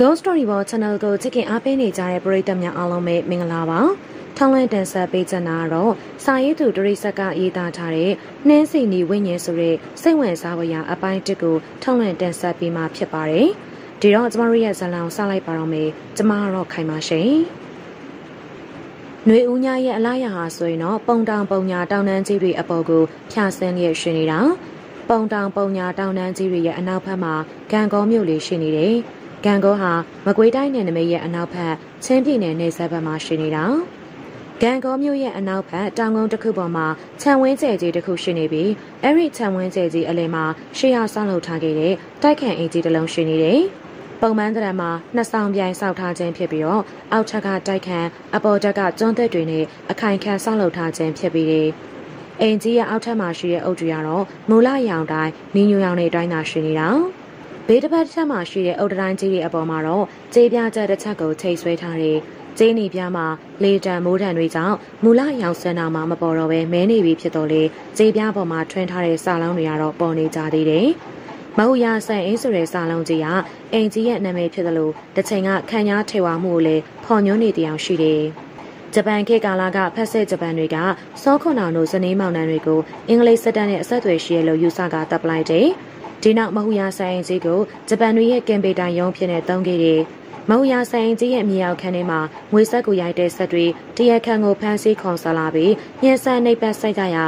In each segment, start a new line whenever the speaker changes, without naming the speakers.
Ghost Story World Channel ကိုချစ်ခင်အားပေးနေကြတဲ့ပရိသတ်များအားလုံးပဲမင်္ဂလာပါ။ထောင်းလန့်တန်ဆက်ပေးချင်တာကတော့စာရေးသူဒရိစက်ကရေးသားထားတဲ့နှင်းစီနီဝိညာဉ်ဆိုတဲ့စိတ်ဝင်စားဖွယ်ရာအပိုင်းတစ်ကိုထောင်းလန့်တန်ဆက်ပေးမှဖြစ်ပါတယ်။ဒီတော့ကျမတို့ရဲ့ဇာတ်လမ်းကိုစလိုက်ပါတော့မယ်။ကျမကတော့ခိုင်ပါရှင်။ຫນွေဦးညရဲ့အလားရဟာဆိုရင်တော့ပုံတောင်ပုံညာတောင်တန်းကြီးတွေအပေါ်ကိုဖြာဆင်းလျက်ရှိနေတာ။ပုံတောင်ပုံညာတောင်တန်းကြီးတွေရဲ့အနောက်ဘက်မှာဂံကောမြို့လေးရှိနေတယ်။ ဂံကောဟာမကွေးတိုင်းနယ်နိမိတ်ရဲ့အနောက်ဘက်ချင်းပြည်နယ်နေဆက်ဘက်မှာရှိနေတာ။ဂံကောမြို့ရဲ့အနောက်ဘက်တောင်ကုန်းတစ်ခုပေါ်မှာခြံဝင်းကျဲကြီးတစ်ခုရှိနေပြီးအဲ့ဒီခြံဝင်းကျဲကြီးအလယ်မှာရှေ့ရဆောက်လုပ်ထားခဲ့တဲ့တိုက်ခန့်အင်ကြီးတစ်လုံးရှိနေတယ်။ပုံမှန်တရံမှာနှစ်ဆောင်ပြိုင်ဆောက်ထားခြင်းဖြစ်ပြီးတော့အောက်ထက်ကတိုက်ခန့်အပေါ်တက်ကကျွန်းသက်တွေနဲ့အခိုင်ခံဆောက်လုပ်ထားခြင်းဖြစ်ပြီးတယ်။အင်ကြီးရဲ့အောက်ထက်မှာရှိတဲ့အုတ်တွေကတော့မူလရောင်တိုင်းနီညိုရောင်တွေတိုင်းသာရှိနေတာ။ ဘေးတစ်ဖက်တစ်မှာရှိတဲ့အုတ်တိုင်းကြီးတွေအပေါ်မှာတော့ကြေးပြားချက်တစ်ချက်ကိုချိတ်ဆွဲထားတယ်။ကြေးနီပြားမှာလေတံမိုးတံတွေကြောင့်မူလရောင်ဆွမ်းတာမှမပေါ်တော့ပဲမဲနေပြီဖြစ်တော့လေကြေးပြားပေါ်မှာထွန်းထားတဲ့စာလုံးတွေကတော့ပေါ်နေကြသေးတယ်။မဟုတ်ရဆန်အင်းဆိုတဲ့စာလုံးကြီးကအင်ကြီးရဲ့နာမည်ဖြစ်တယ်လို့တစ်ချိန်ကခံရထေဝါမှုကိုလည်းဖော်ညွှန်းနေတရားရှိတယ်။ဂျပန်ခေတ်ကာလကဖက်စစ်ဂျပန်တွေကစောခွန်အောင်တို့ဇနီးမောင်နှံတွေကိုအင်္ဂလိပ်စစ်တပ်နဲ့အဆက်အသွယ်ရှိရလို့ယူဆကတပ်ပလိုက်တယ်။ ဒီနောက်မဟူယာဆိုင်ကြီးကိုဂျပန်တွေရဲ့ကင်ပေတိုင်ရုံးဖြစ်နေသုံးခဲ့တယ်။မဟူယာဆိုင်ကြီးရဲ့မြေအောက်ခန်းထဲမှာငွေဆက်ကိုရိုက်တဲ့ဆက်တွေတရက်ခန့်ကိုဖမ်းဆီးခေါ်ဆလာပြီးညှဉ်းဆန်းနှိပ်ပတ်ဆိုင်ကြရာ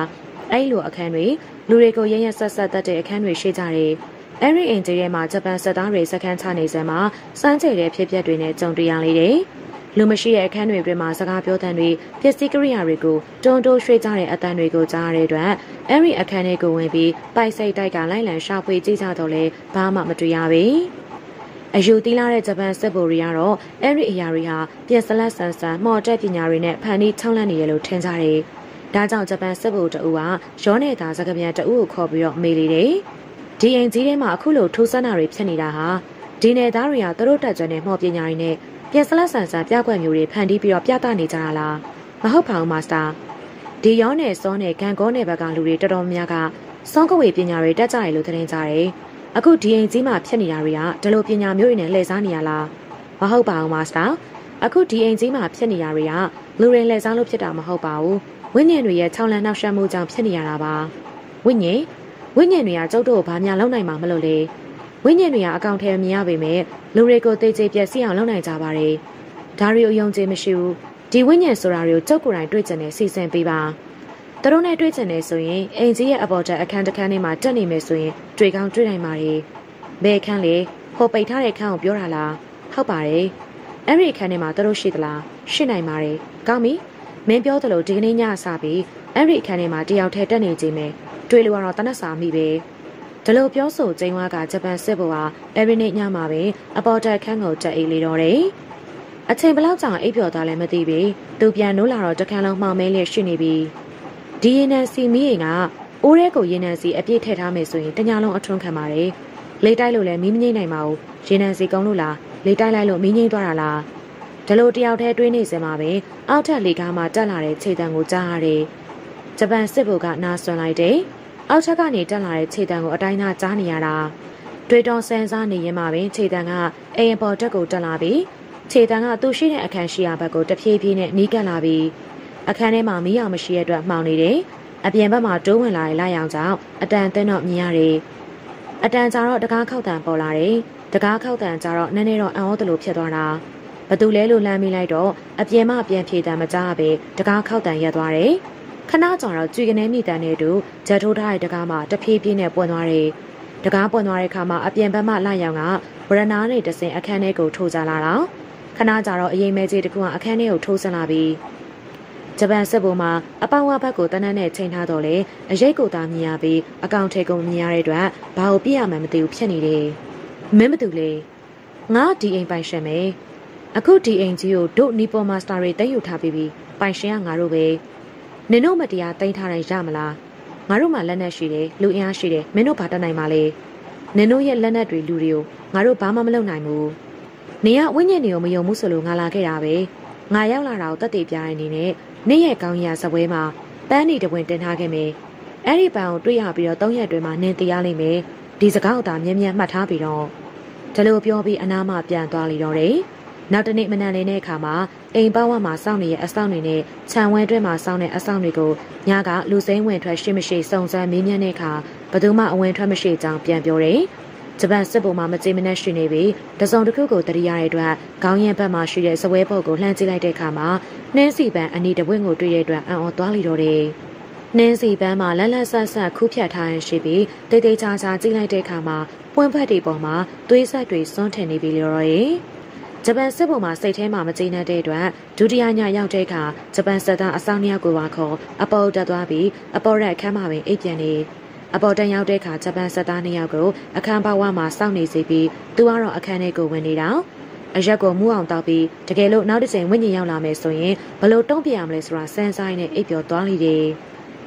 အဲ့လိုအခန်းတွေလူတွေကိုရရဆက်ဆက်တတ်တဲ့အခန်းတွေရှိကြတယ်။အဲ့ဒီအင်ဂျီရဲ့မှာဂျပန်စစ်သားတွေစခန်းချနေစမှာစမ်းချေတဲ့ဖြစ်ပျက်တွေနဲ့ကြုံတွေ့ရလေတယ်။ လူမရှိတဲ့အခန်းတွေအတွင်းမှာစကားပြောတဲ့တွေပစ္စည်းကိရိယာတွေကိုတွန်းတိုးရွှေ့ကြတဲ့အတန်းတွေကိုကြားရတဲ့အတွက်အဲ့ဒီအခန်းထဲကိုဝင်ပြီးပိုက်စိတ်တိုက်ကလိုက်လံရှာဖွေကြည့်ကြတော့လဲဘာမှမတွေ့ရပါဘူးအယူတီးလာတဲ့ဂျပန်စစ်ဗိုလ်တွေကတော့အဲ့ဒီအရာတွေဟာပြင်စလက်ဆန်ဆန်မော်တက်ပညာတွေနဲ့ဖန်တီးချုံလန့်နေရလို့ထင်ကြတယ်။ဒါကြောင့်ဂျပန်စစ်ဗိုလ်တအူကရောနေတာစကားပြန်တအူကိုခေါ်ပြီးတော့မေးလေတယ်။ဒီအိမ်ကြီးထဲမှာအခုလိုထိုးဆန်းတာတွေဖြစ်နေတာဟာဒီနယ်သားတွေကသူတို့တက်ကြွတဲ့မော်ပညာတွေနဲ့ ပြန်စလက်ဆန်ဆန်ပြကွက်မျိုးတွေဖန်တီးပြီးတော့ပြသနေကြတာလားမဟုတ်ပါဘူးမာစတာဒီရောနယ်စောနယ်ဂန်ကောနယ်ဘက်ကလူတွေတော်တော်များကစောကဝေပညာတွေတက်ကြတယ်လို့သတင်းကြတယ်အခုဒီအိမ်ကြီးမှာဖြစ်နေတာတွေကဒီလိုပညာမျိုးတွေနဲ့လှည့်စားနေရလားမဟုတ်ပါဘူးမာစတာအခုဒီအိမ်ကြီးမှာဖြစ်နေတာတွေကလူတွေလှည့်စားလို့ဖြစ်တာမဟုတ်ပါဘူးဝိညာဉ်တွေရဲ့ခြောက်လန့်နှောက်ယှက်မှုကြောင့်ဖြစ်နေရတာပါဝိညာဉ်ဝိညာဉ်တွေကကျုပ်တို့ကိုဘာများလုပ်နိုင်မှာမလို့လဲ ဝိညာဉ်တွေကအကောင့်ထဲမြင်ရပေမဲ့လူတွေကိုသိချေပြက်စီအောင်လုပ်နိုင်ကြပါတယ်။ဒါတွေကိုယုံကြည်မရှိဘူး။ဒီဝိညာဉ်ဆိုတာတွေကိုကြောက်ကိုယ်တိုင်တွေ့ကြတယ်စီစဉ်ပေးပါ။သူတို့နဲ့တွေ့ကြတယ်ဆိုရင်အင်ကြီးရဲ့အပေါ်တက်အခန်းတစ်ခန်းထဲမှာတက်နေမယ်ဆိုရင်တွေ့ကောင်းတွေ့နိုင်ပါတယ်။ဘယ်ခန်းလဲဟိုပိတ်ထားတဲ့ခန်းကိုပြောတာလား။ဟုတ်ပါတယ်။အဲ့ဒီခန်းထဲမှာသူတို့ရှိသလား။ရှိနိုင်ပါတယ်။ကောင်းပြီ။မင်းပြောသလိုဒီကနေ့ညအစပြီးအဲ့ဒီအခန်းထဲမှာတယောက်တည်းတက်နေကြမယ်။တွေ့လို့ကတော့တနက်စာမိပဲ။ ဒီလိုပြောဆိုကျင်းဝါကဂျပန်စစ်ဘုဟာအဲ့ဒီနေ့ညမှာပဲအပေါ်တက်ခန်းကိုတက်အိတ်လေတော့တယ်။အချိန်ဘလောက်ကြာအိပ်ပျော်သွားလဲမသိပြီ။သူပြန်နိုးလာတော့တခန်းလုံးမှောင်မဲလျက်ရှိနေပြီ။ဒီရင်နံစီမီးရင်ကအိုးရဲကိုရင်နံစီအပြည့်ထည့်ထားမယ်ဆိုရင်တညာလုံးအထွန်းခံပါတယ်။လေတိုက်လို့လည်းမီးမငိမ့်နိုင်ပါဘူး။ရင်နံစီကုန်းလို့လားလေတိုက်လိုက်လို့မီးငိမ့်သွားတာလား။ဒီလိုတယောက်တည်းတွေးနေစမှာပဲအောက်ထက်လေကားမှာတက်လာတဲ့ခြေတံကိုကြားရတယ်။ဂျပန်စစ်ဘုကနားဆွန်လိုက်တယ်။ အောက်ထပ်ကနေတက်လာတဲ့ခြေတံကိုအတိုင်းသားကြားနေရတာတွေးတောဆန်းစားနေရင်မှပင်ခြေတံကအိမ်ပေါ်တက်ကိုတက်လာပြီးခြေတံကသူ့ရှိတဲ့အခန်းရှိရာဘက်ကိုတဖြည်းဖြည်းနဲ့နီးကပ်လာပြီးအခန်းထဲမှာမီးအောင်မရှိတဲ့အတွက်မှောင်နေတယ်အပြင်ဘက်မှာတိုးဝင်လာတဲ့လာရောင်ကြောင့်အတန်သင်းတော့မြင်ရတယ်အတန်ကြတော့တကားခောက်တန်ပေါ်လာတယ်တကားခောက်တန်ကြတော့နည်းနည်းတော့အံ့ဩသလိုဖြစ်သွားတာဘသူလဲလို့လှမ်းမိလိုက်တော့အပြင်မှပြန်ဖြေတံမကြပဲတကားခောက်တန်ရက်သွားတယ် ခဏကြောင်တော့ကြွေကနေမိတန်နဲ့တူဂျက်ထိုးထားတဲ့တကားမှတဖြည်းဖြည်းနဲ့ပွင့်သွားတယ်။တကားပွင့်သွားတဲ့အခါမှာအပြင်ဘက်မှလာရောင်ကဗရနာနဲ့တဆင်အခန်းထဲကိုထိုးကြလာတော့ခဏကြာတော့အရင်မဲကြီးတကူကအခန်းထဲကိုထိုးဆင်းလာပြီးဂျပန်စစ်ဘုံမှာအပေါင်းဝဘက်ကိုတန်းတန်းနဲ့ချိန်ထားတော့လေအရိတ်ကိုသာမြင်ရပြီးအကောင့်ထဲကုန်မြင်ရတဲ့အတွက်ဘာကိုပြရမှန်းမသိဘူးဖြစ်နေတယ်။မင်းမတူလေငါဒီအိမ်ပိုင်ရှင်မယ်။အခုဒီအိမ်ကြီးကိုဒုနီပေါ်မာစတာတွေတည်ယူထားပြီးပြီ။ပိုင်ရှင်ကငါတို့ပဲ။ နင်တို့မတရားတိမ့်ထားနိုင်ရမလားငါတို့မှလက်နက်ရှိတယ်လူအင်အားရှိတယ်မင်းတို့ဘာတတ်နိုင်မှာလဲနင်တို့ရဲ့လက်နက်တွေလူတွေကိုငါတို့ဘာမှမလုပ်နိုင်ဘူးနင်ကဝိညာဉ်တွေကိုမယုံဘူးဆိုလို့ငါလာခဲ့တာပဲငါရောက်လာတာကိုတက်တည်ပြတဲ့အနေနဲ့နင့်ရဲ့ကောင်းရစပွဲမှာပန်းနေတပွင့်တင်ထားခဲ့မယ်အဲ့ဒီပန်းကိုတွေ့ရပြီးတော့၃ရက်တွင်မှနင်တရားလိမ့်မယ်ဒီစကားကိုသာမြဲမြဲမှတ်ထားပြီးတော့ဒါလိုပြောပြီးအနားမှပြန်သွားလိတော့တယ် နောက်တနေ့မနက်လင်းတဲ့အခါမှာအိမ်ပေါဝမှာစောင့်နေတဲ့အဆောင်တွေနဲ့ခြံဝဲတွဲမှာစောင့်တဲ့အဆောင်တွေကိုညကလူစိမ်းဝင်ထွက်ရှိမရှိစုံစမ်းမေးမြန်းတဲ့အခါဘယ်သူမှအဝင်ထွက်မရှိကြောင်းပြန်ပြောတယ်။ဂျပန်စစ်ဗိုလ်မှမကြေမနက်ရှိနေပြီးတစုံတစ်ခုကိုတရိရတဲ့အတွက်ခေါင်းရံဘက်မှာရှိတဲ့စပွဲပုတ်ကိုလှမ်းကြည့်လိုက်တဲ့အခါမှာနှင်းစီပန်အနီတပွင့်ကိုတွေ့ရတဲ့အတွက်အံ့ဩသွားလိတော့တယ်။နှင်းစီပန်းမှာလက်လက်ဆက်ဆက်ခူးဖြတ်ထားရရှိပြီးတိတ်တိတ်ချာချာကြည့်လိုက်တဲ့အခါမှာပွင့်ဖက်တွေပေါ်မှာသွေးဆက်တွေစွန့်ထင်နေပြီလို့ရောရဲ့။ ဂျပန်စစ်ဗိုလ်မှစိတ်ထဲမှာမကျေနပ်တဲ့အတွက်ဒုတိယညရောက်တဲ့အခါဂျပန်စစ်သားအဆောင်နှစ်ယောက်ကိုပါခေါ်အပေါ်တက်သွားပြီးအပေါ်ရက်ခမ်းမှာပင်အိပ်ပြန်နေအပေါ်တန်ရောက်တဲ့အခါဂျပန်စစ်သားနှစ်ယောက်ကိုအခန်းဘဝမှာစောင့်နေစီပြီးသူကတော့အခန်းထဲကိုဝင်နေတာအရက်ကိုမူးအောင်တောက်ပြီးတကယ်လို့နောက်တစ်ချိန်ဝိညာဉ်ရောက်လာမယ်ဆိုရင်ဘလို့တုံ့ပြန်ရမလဲဆိုတာစမ်းဆိုင်နဲ့အိပ်ပျော်သွားလိမ့်တယ်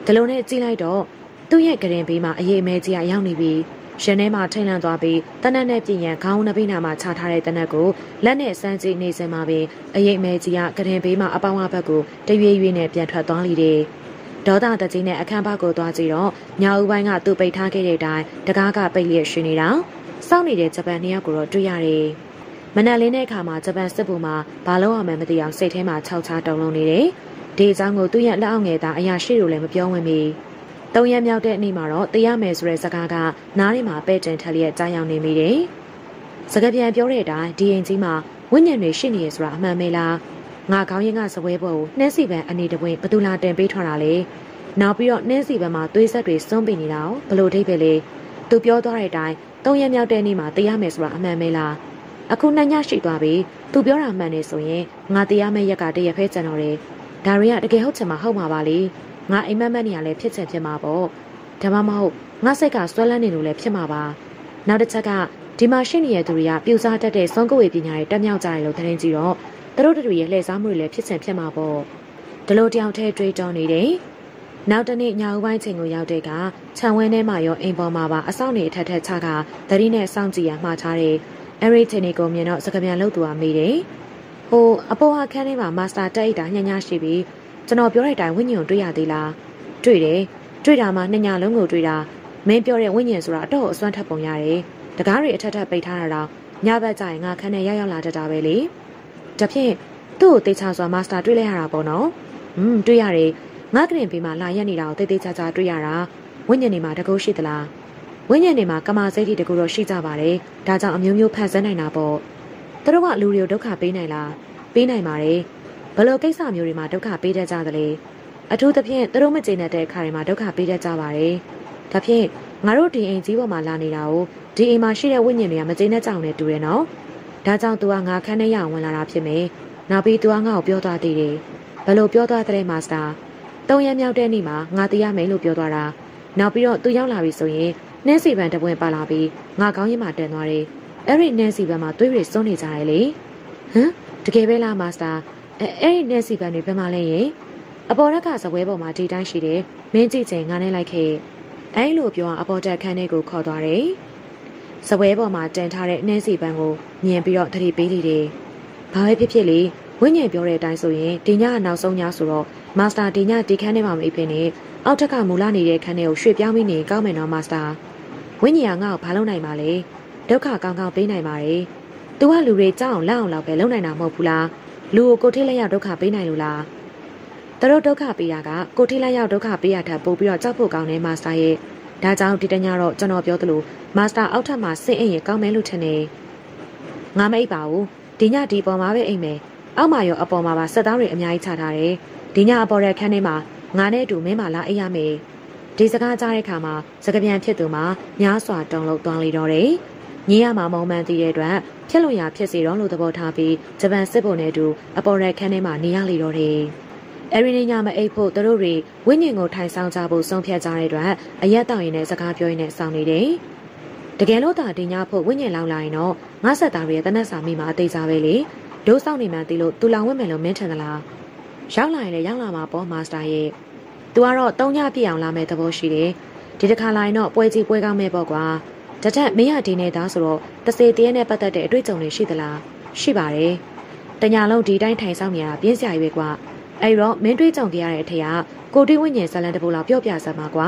ဒီလိုနဲ့ကြည့်လိုက်တော့သူ့ရဲ့ကရင်ဘေးမှာအရေးအမဲကြီးအရောက်နေပြီး ရင်ထဲမှာထိန်လန့်သွားပြီးတနက်နဲ့ပြင်ရန်ခေါင်းနှပိနာမှာချထားတဲ့တနက်ကိုလက်နဲ့စမ်းကြည့်နေစင်မှာပင်အရေးမဲကြီးကကရင်ဘေးမှာအပေါင်းအဘက်ကိုတရွေ့ရွေ့နဲ့ပြန်ထွက်သွားလိတဲ့ဒေါသတကြီးနဲ့အခန်းဘက်ကိုသွားကြည့်တော့ညာဦးပိုင်းကသူ့ပိတ်ထားခဲ့တဲ့အတိုင်းတကားကပိတ်လျက်ရှိနေတာစောင့်နေတဲ့ဂျပန်နှစ်ယောက်ကိုတော့တွေ့ရတယ်မနက်လင်းတဲ့အခါမှာဂျပန်စစ်ဗိုလ်မှဘာလို့အောင်မှမသိအောင်စိတ်ထဲမှာခြောက်ချတုံလုံးနေတယ်ဒီအကြောင်းကိုသူ့ရဲ့လက်အောက်ငယ်သားအရာရှိတို့လည်းမပြောဝင်မီ သုံးရက်မြောက်တဲ့နေ့မှာတော့တရားမယ်ဆိုတဲ့စကားကနားထဲမှာပဲ့တင်ထက်လျက်ကြားရောက်နေမိတယ်။စကားပြန်ပြောတဲ့အတိုင်းဒီရင်ကြီးမှာဝိညာဉ်တွေရှိနေရဆိုတာအမှန်ပဲလား။ငါကောင်းရင်ကစပွဲပေါ်ကိုနှင်းစီပန်အနေတပွင့်ဘသူလာတင်ပေးထွာတာလေ။နောက်ပြီးတော့နှင်းစီပန်မှာသွေးဆက်တွေစွန့်ပင်နေတာကိုဘလို့ထိပ်ပဲလေ။သူပြောသွားတဲ့အတိုင်းသုံးရက်မြောက်တဲ့နေ့မှာတရားမယ်ဆိုတာအမှန်ပဲလား။အခုနှစ်ညရှိသွားပြီ။သူပြောတာမှန်နေဆိုရင်ငါတရားမဲ့ရက်ကတရက်ဖဲကြံတော့တယ်။ဒါတွေကတကယ်ဟုတ်ချင်မှဟုတ်မှာပါလေ။ ငါအိမ်မက်မက်နေရလဲဖြစ်ချင်ဖြစ်မှာပေါ့ဒါမှမဟုတ်ငါစိတ်ကဆွဲလန်းနေလို့လည်းဖြစ်မှာပါနောက်တစ်ချက်ကဒီမှာရှိနေတဲ့သူတွေကပြူစားတတ်တဲ့စွန့်ကဝေပညာတွေတက်မြောက်ကြတယ်လို့သတင်းကြည့်တော့သူတို့တို့ရဲ့လှည့်စားမှုတွေလည်းဖြစ်ချင်ဖြစ်မှာပေါ့ဒီလိုတယောက်တည်းတွေးတောနေတယ်နောက်တနေ့ညဦးပိုင်းချိန်ကိုရောက်တဲ့ကခြံဝင်းထဲမှာရောအိမ်ပေါ်မှာပါအဆောင်နေအထက်ထက်ချကသတိနဲ့စောင့်ကြည့်ရမှားထားတယ်အဲ့ဒီချိန်ကိုမြင်တော့စကပြန်လှုပ်သူကမေးတယ်ဟိုအပေါ်ဟာခန်းထဲမှာမာစတာတက်အိတ်တာညံ့ညရှိပြီး ကျွန်တော်ပြောတဲ့အတိုင်းဝိညာဉ်ကိုတွေ့ရသေးလားတွေ့တယ်တွေ့တာမှနှစ်ညလုံးကိုတွေ့တာမင်းပြောတဲ့ဝိညာဉ်ဆိုတာအတော့အစွမ်းထပ်ပုံရတယ်တကားတွေအထက်ထပ်ပိတ်ထားတာတော့ညဘက်ကျရင်ငါခန်းနဲ့ရောက်ရောက်လာတတ်တာပဲလေဒါဖြင့်သူ့ကိုတေချာစွာမာစတာတွေ့လိုက်ရတာပေါ့နော်อืมတွေ့ရတယ်ငါကရင်ပြီးမှလာရက်နေတာကိုတေးသေးချာချာတွေ့ရတာဝိညာဉ်တွေမှာတကုတ်ရှိသလားဝိညာဉ်တွေမှာကမာစိတ်တွေတကူတော့ရှိကြပါတယ်ဒါကြောင့်အမျိုးမျိုးဖန်ဆင်းနိုင်တာပေါ့သူတို့ကလူတွေကိုဒုက္ခပေးနိုင်လားပေးနိုင်ပါတယ် ဘလို့ကိစ္စမျိုးတွေမှာဒုက္ခပေးတတ်ကြသလဲအထူးသဖြင့်သူတို့မကျေနပ်တဲ့အခါတွေမှာဒုက္ခပေးတတ်ကြပါတယ်ဒါဖြင့်ငါတို့ဒီအိမ်ကြီးပေါ်မှာလာနေတာကိုဒီအိမ်မှာရှိတဲ့ဝိညာဉ်တွေကမကျေနပ်ကြအောင်နဲ့တူတယ်နော်ဒါကြောင့် तू ကငါခန်းထဲရအောင်ဝင်လာတာဖြစ်မယ်နောက်ပြီး तू ကငါ့ကိုပြောသွားသေးတယ်ဘလို့ပြောသွားတဲ့မာစတာတုံးရမြောက်တဲ့နေ့မှာငါတရားမယ်လို့ပြောသွားတာနောက်ပြီးတော့ तू ရောက်လာပြီဆိုရင်နှင်းစီပန်တပွင့်ပါလာပြီးငါကောင်းရင်မှတင်သွားတယ်အဲ့ဒီနှင်းစီပန်မှာသွေးတွေစွန်းနေကြတယ်လေဟမ်တကယ်ပဲလားမာစတာ အဲအဲ့ဒီနဲ့စီပန်တွေဘယ်မှာလဲရင်အပေါ်ရက်ကဇပွဲပေါ်မှာဒီတိုင်းရှိတယ်မင်းကြည့်ချင်ငါနဲ့လိုက်ခဲ့အဲ့လိုပြောအောင်အပေါ်တက်ခန်းထဲကိုခေါ်သွားတယ်ဇပွဲပေါ်မှာတန်ထားတဲ့နှင်းစီပန်ကိုမြင်ပြီးတော့တတိပေးလိတယ်ဘာပဲဖြစ်ဖြစ်လေဝိညာဉ်ပြောတဲ့အတိုင်းဆိုရင်ဒီညကနောက်ဆုံးညဆိုတော့မာစတာဒီညဒီခန်းထဲမှာမအိပ်ဖြစ်နေအောက်ထက်ကမူလာနေတဲ့ခန်းထဲကိုရွှေ့ပြောင်းပြီးနေကောင်းမယ်နော်မာစတာဝိညာဉ်ကငါ့ကိုဘာလုပ်နိုင်ပါလဲဒုက္ခကောင်းကောင်းပေးနိုင်ပါတယ်။ "तू ကလူတွေကြောက်အောင်လောက်အောင်လောက်ပဲလုပ်နိုင်တာမဟုတ်ဘူးလား လူကိုကိုထိလက်ရောက်ဒုက္ခပေးနိုင်လို့လားသူတို့ဒုက္ခပေးတာကကိုထိလက်ရောက်ဒုက္ခပေးရတာပို့ပြီးတော့ကြောက်ဖို့ကောင်းတယ်မာစတာရဲ့ဒါကြောင့်ဒီတညတော့ကျွန်တော်ပြောသလိုမာစတာအောက်ထပ်မှာဆင်းအိမ်ရင်ကောင်းမယ်လို့ထင်နေငါမအိပ်ပါဘူးဒီညဒီပေါ်မှာပဲအိမ်မယ်အောက်မှာရောအပေါ်မှာပါစက်သားတွေအများကြီးချထားတယ်ဒီညအပေါ်တဲ့ခန်းထဲမှာငါနဲ့အတူမင်းမလာအိပ်ရမယ်ဒီစကားကြားတဲ့အခါမှာစကပြန်ဖြစ်သူမှာညားစွာတုံလို့တွန်းလိတော့တယ် ညင်းရမှာမုံမှန်တည်တဲ့အတွက်ဖြစ်လို့ရဖြစ်စီတော့လို့သဘောထားပြီးဂျပန်စစ်ဗိုလ်နဲ့အတူအပေါ်ရက်ခန်းထဲမှာနေရလေတော့တယ်။အဲဒီနေ့ညမအိပ်ဖို့သူတို့တွေဝိညာဉ်ကိုထိုင်ဆောင်ကြဖို့ဆုံးဖြတ်ကြတဲ့အတွက်အရက်တောင်ရင်နဲ့စကားပြောရင်းနဲ့စောင့်နေတယ်။တကယ်လို့သာတင်ညဖို့ဝိညာဉ်လောင်းလာရင်တော့ငါဆက်သားရဲ့တနက်စာမိမှာအသေးစားပဲလေ။ဒိုးဆောင်နေမှသိလို့သူလောင်ဝင့်မယ်လို့မင်းထင်သလား။ရောက်လာရင်လည်းရောက်လာမှာပေါ့မာစတာရဲ့။ "तू ကတော့တုံးညပြည့်အောင်လာမယ်သဘောရှိတယ်။ဒီတစ်ခါလာရင်တော့ပွဲကြီးပွဲကောင်းမဲ့ပေါ့ကွာ။ တထက်မင်းရဒီနေတာဆိုတော့တစေတည်းနဲ့ပတ်သက်တဲ့အတွေ့အကြုံတွေရှိသလားရှိပါတယ်တညာလုံးဒီတိုင်းထိုင်ဆောင်နေရတာပြင်းစရာကြီးပဲကွာအဲ့တော့မင်းတွေ့ကြုံကြရတဲ့အထက်ကကိုတိဝိညာဉ်ဇလန်တပူလောက်ပြောပြစမ်းပါကွာ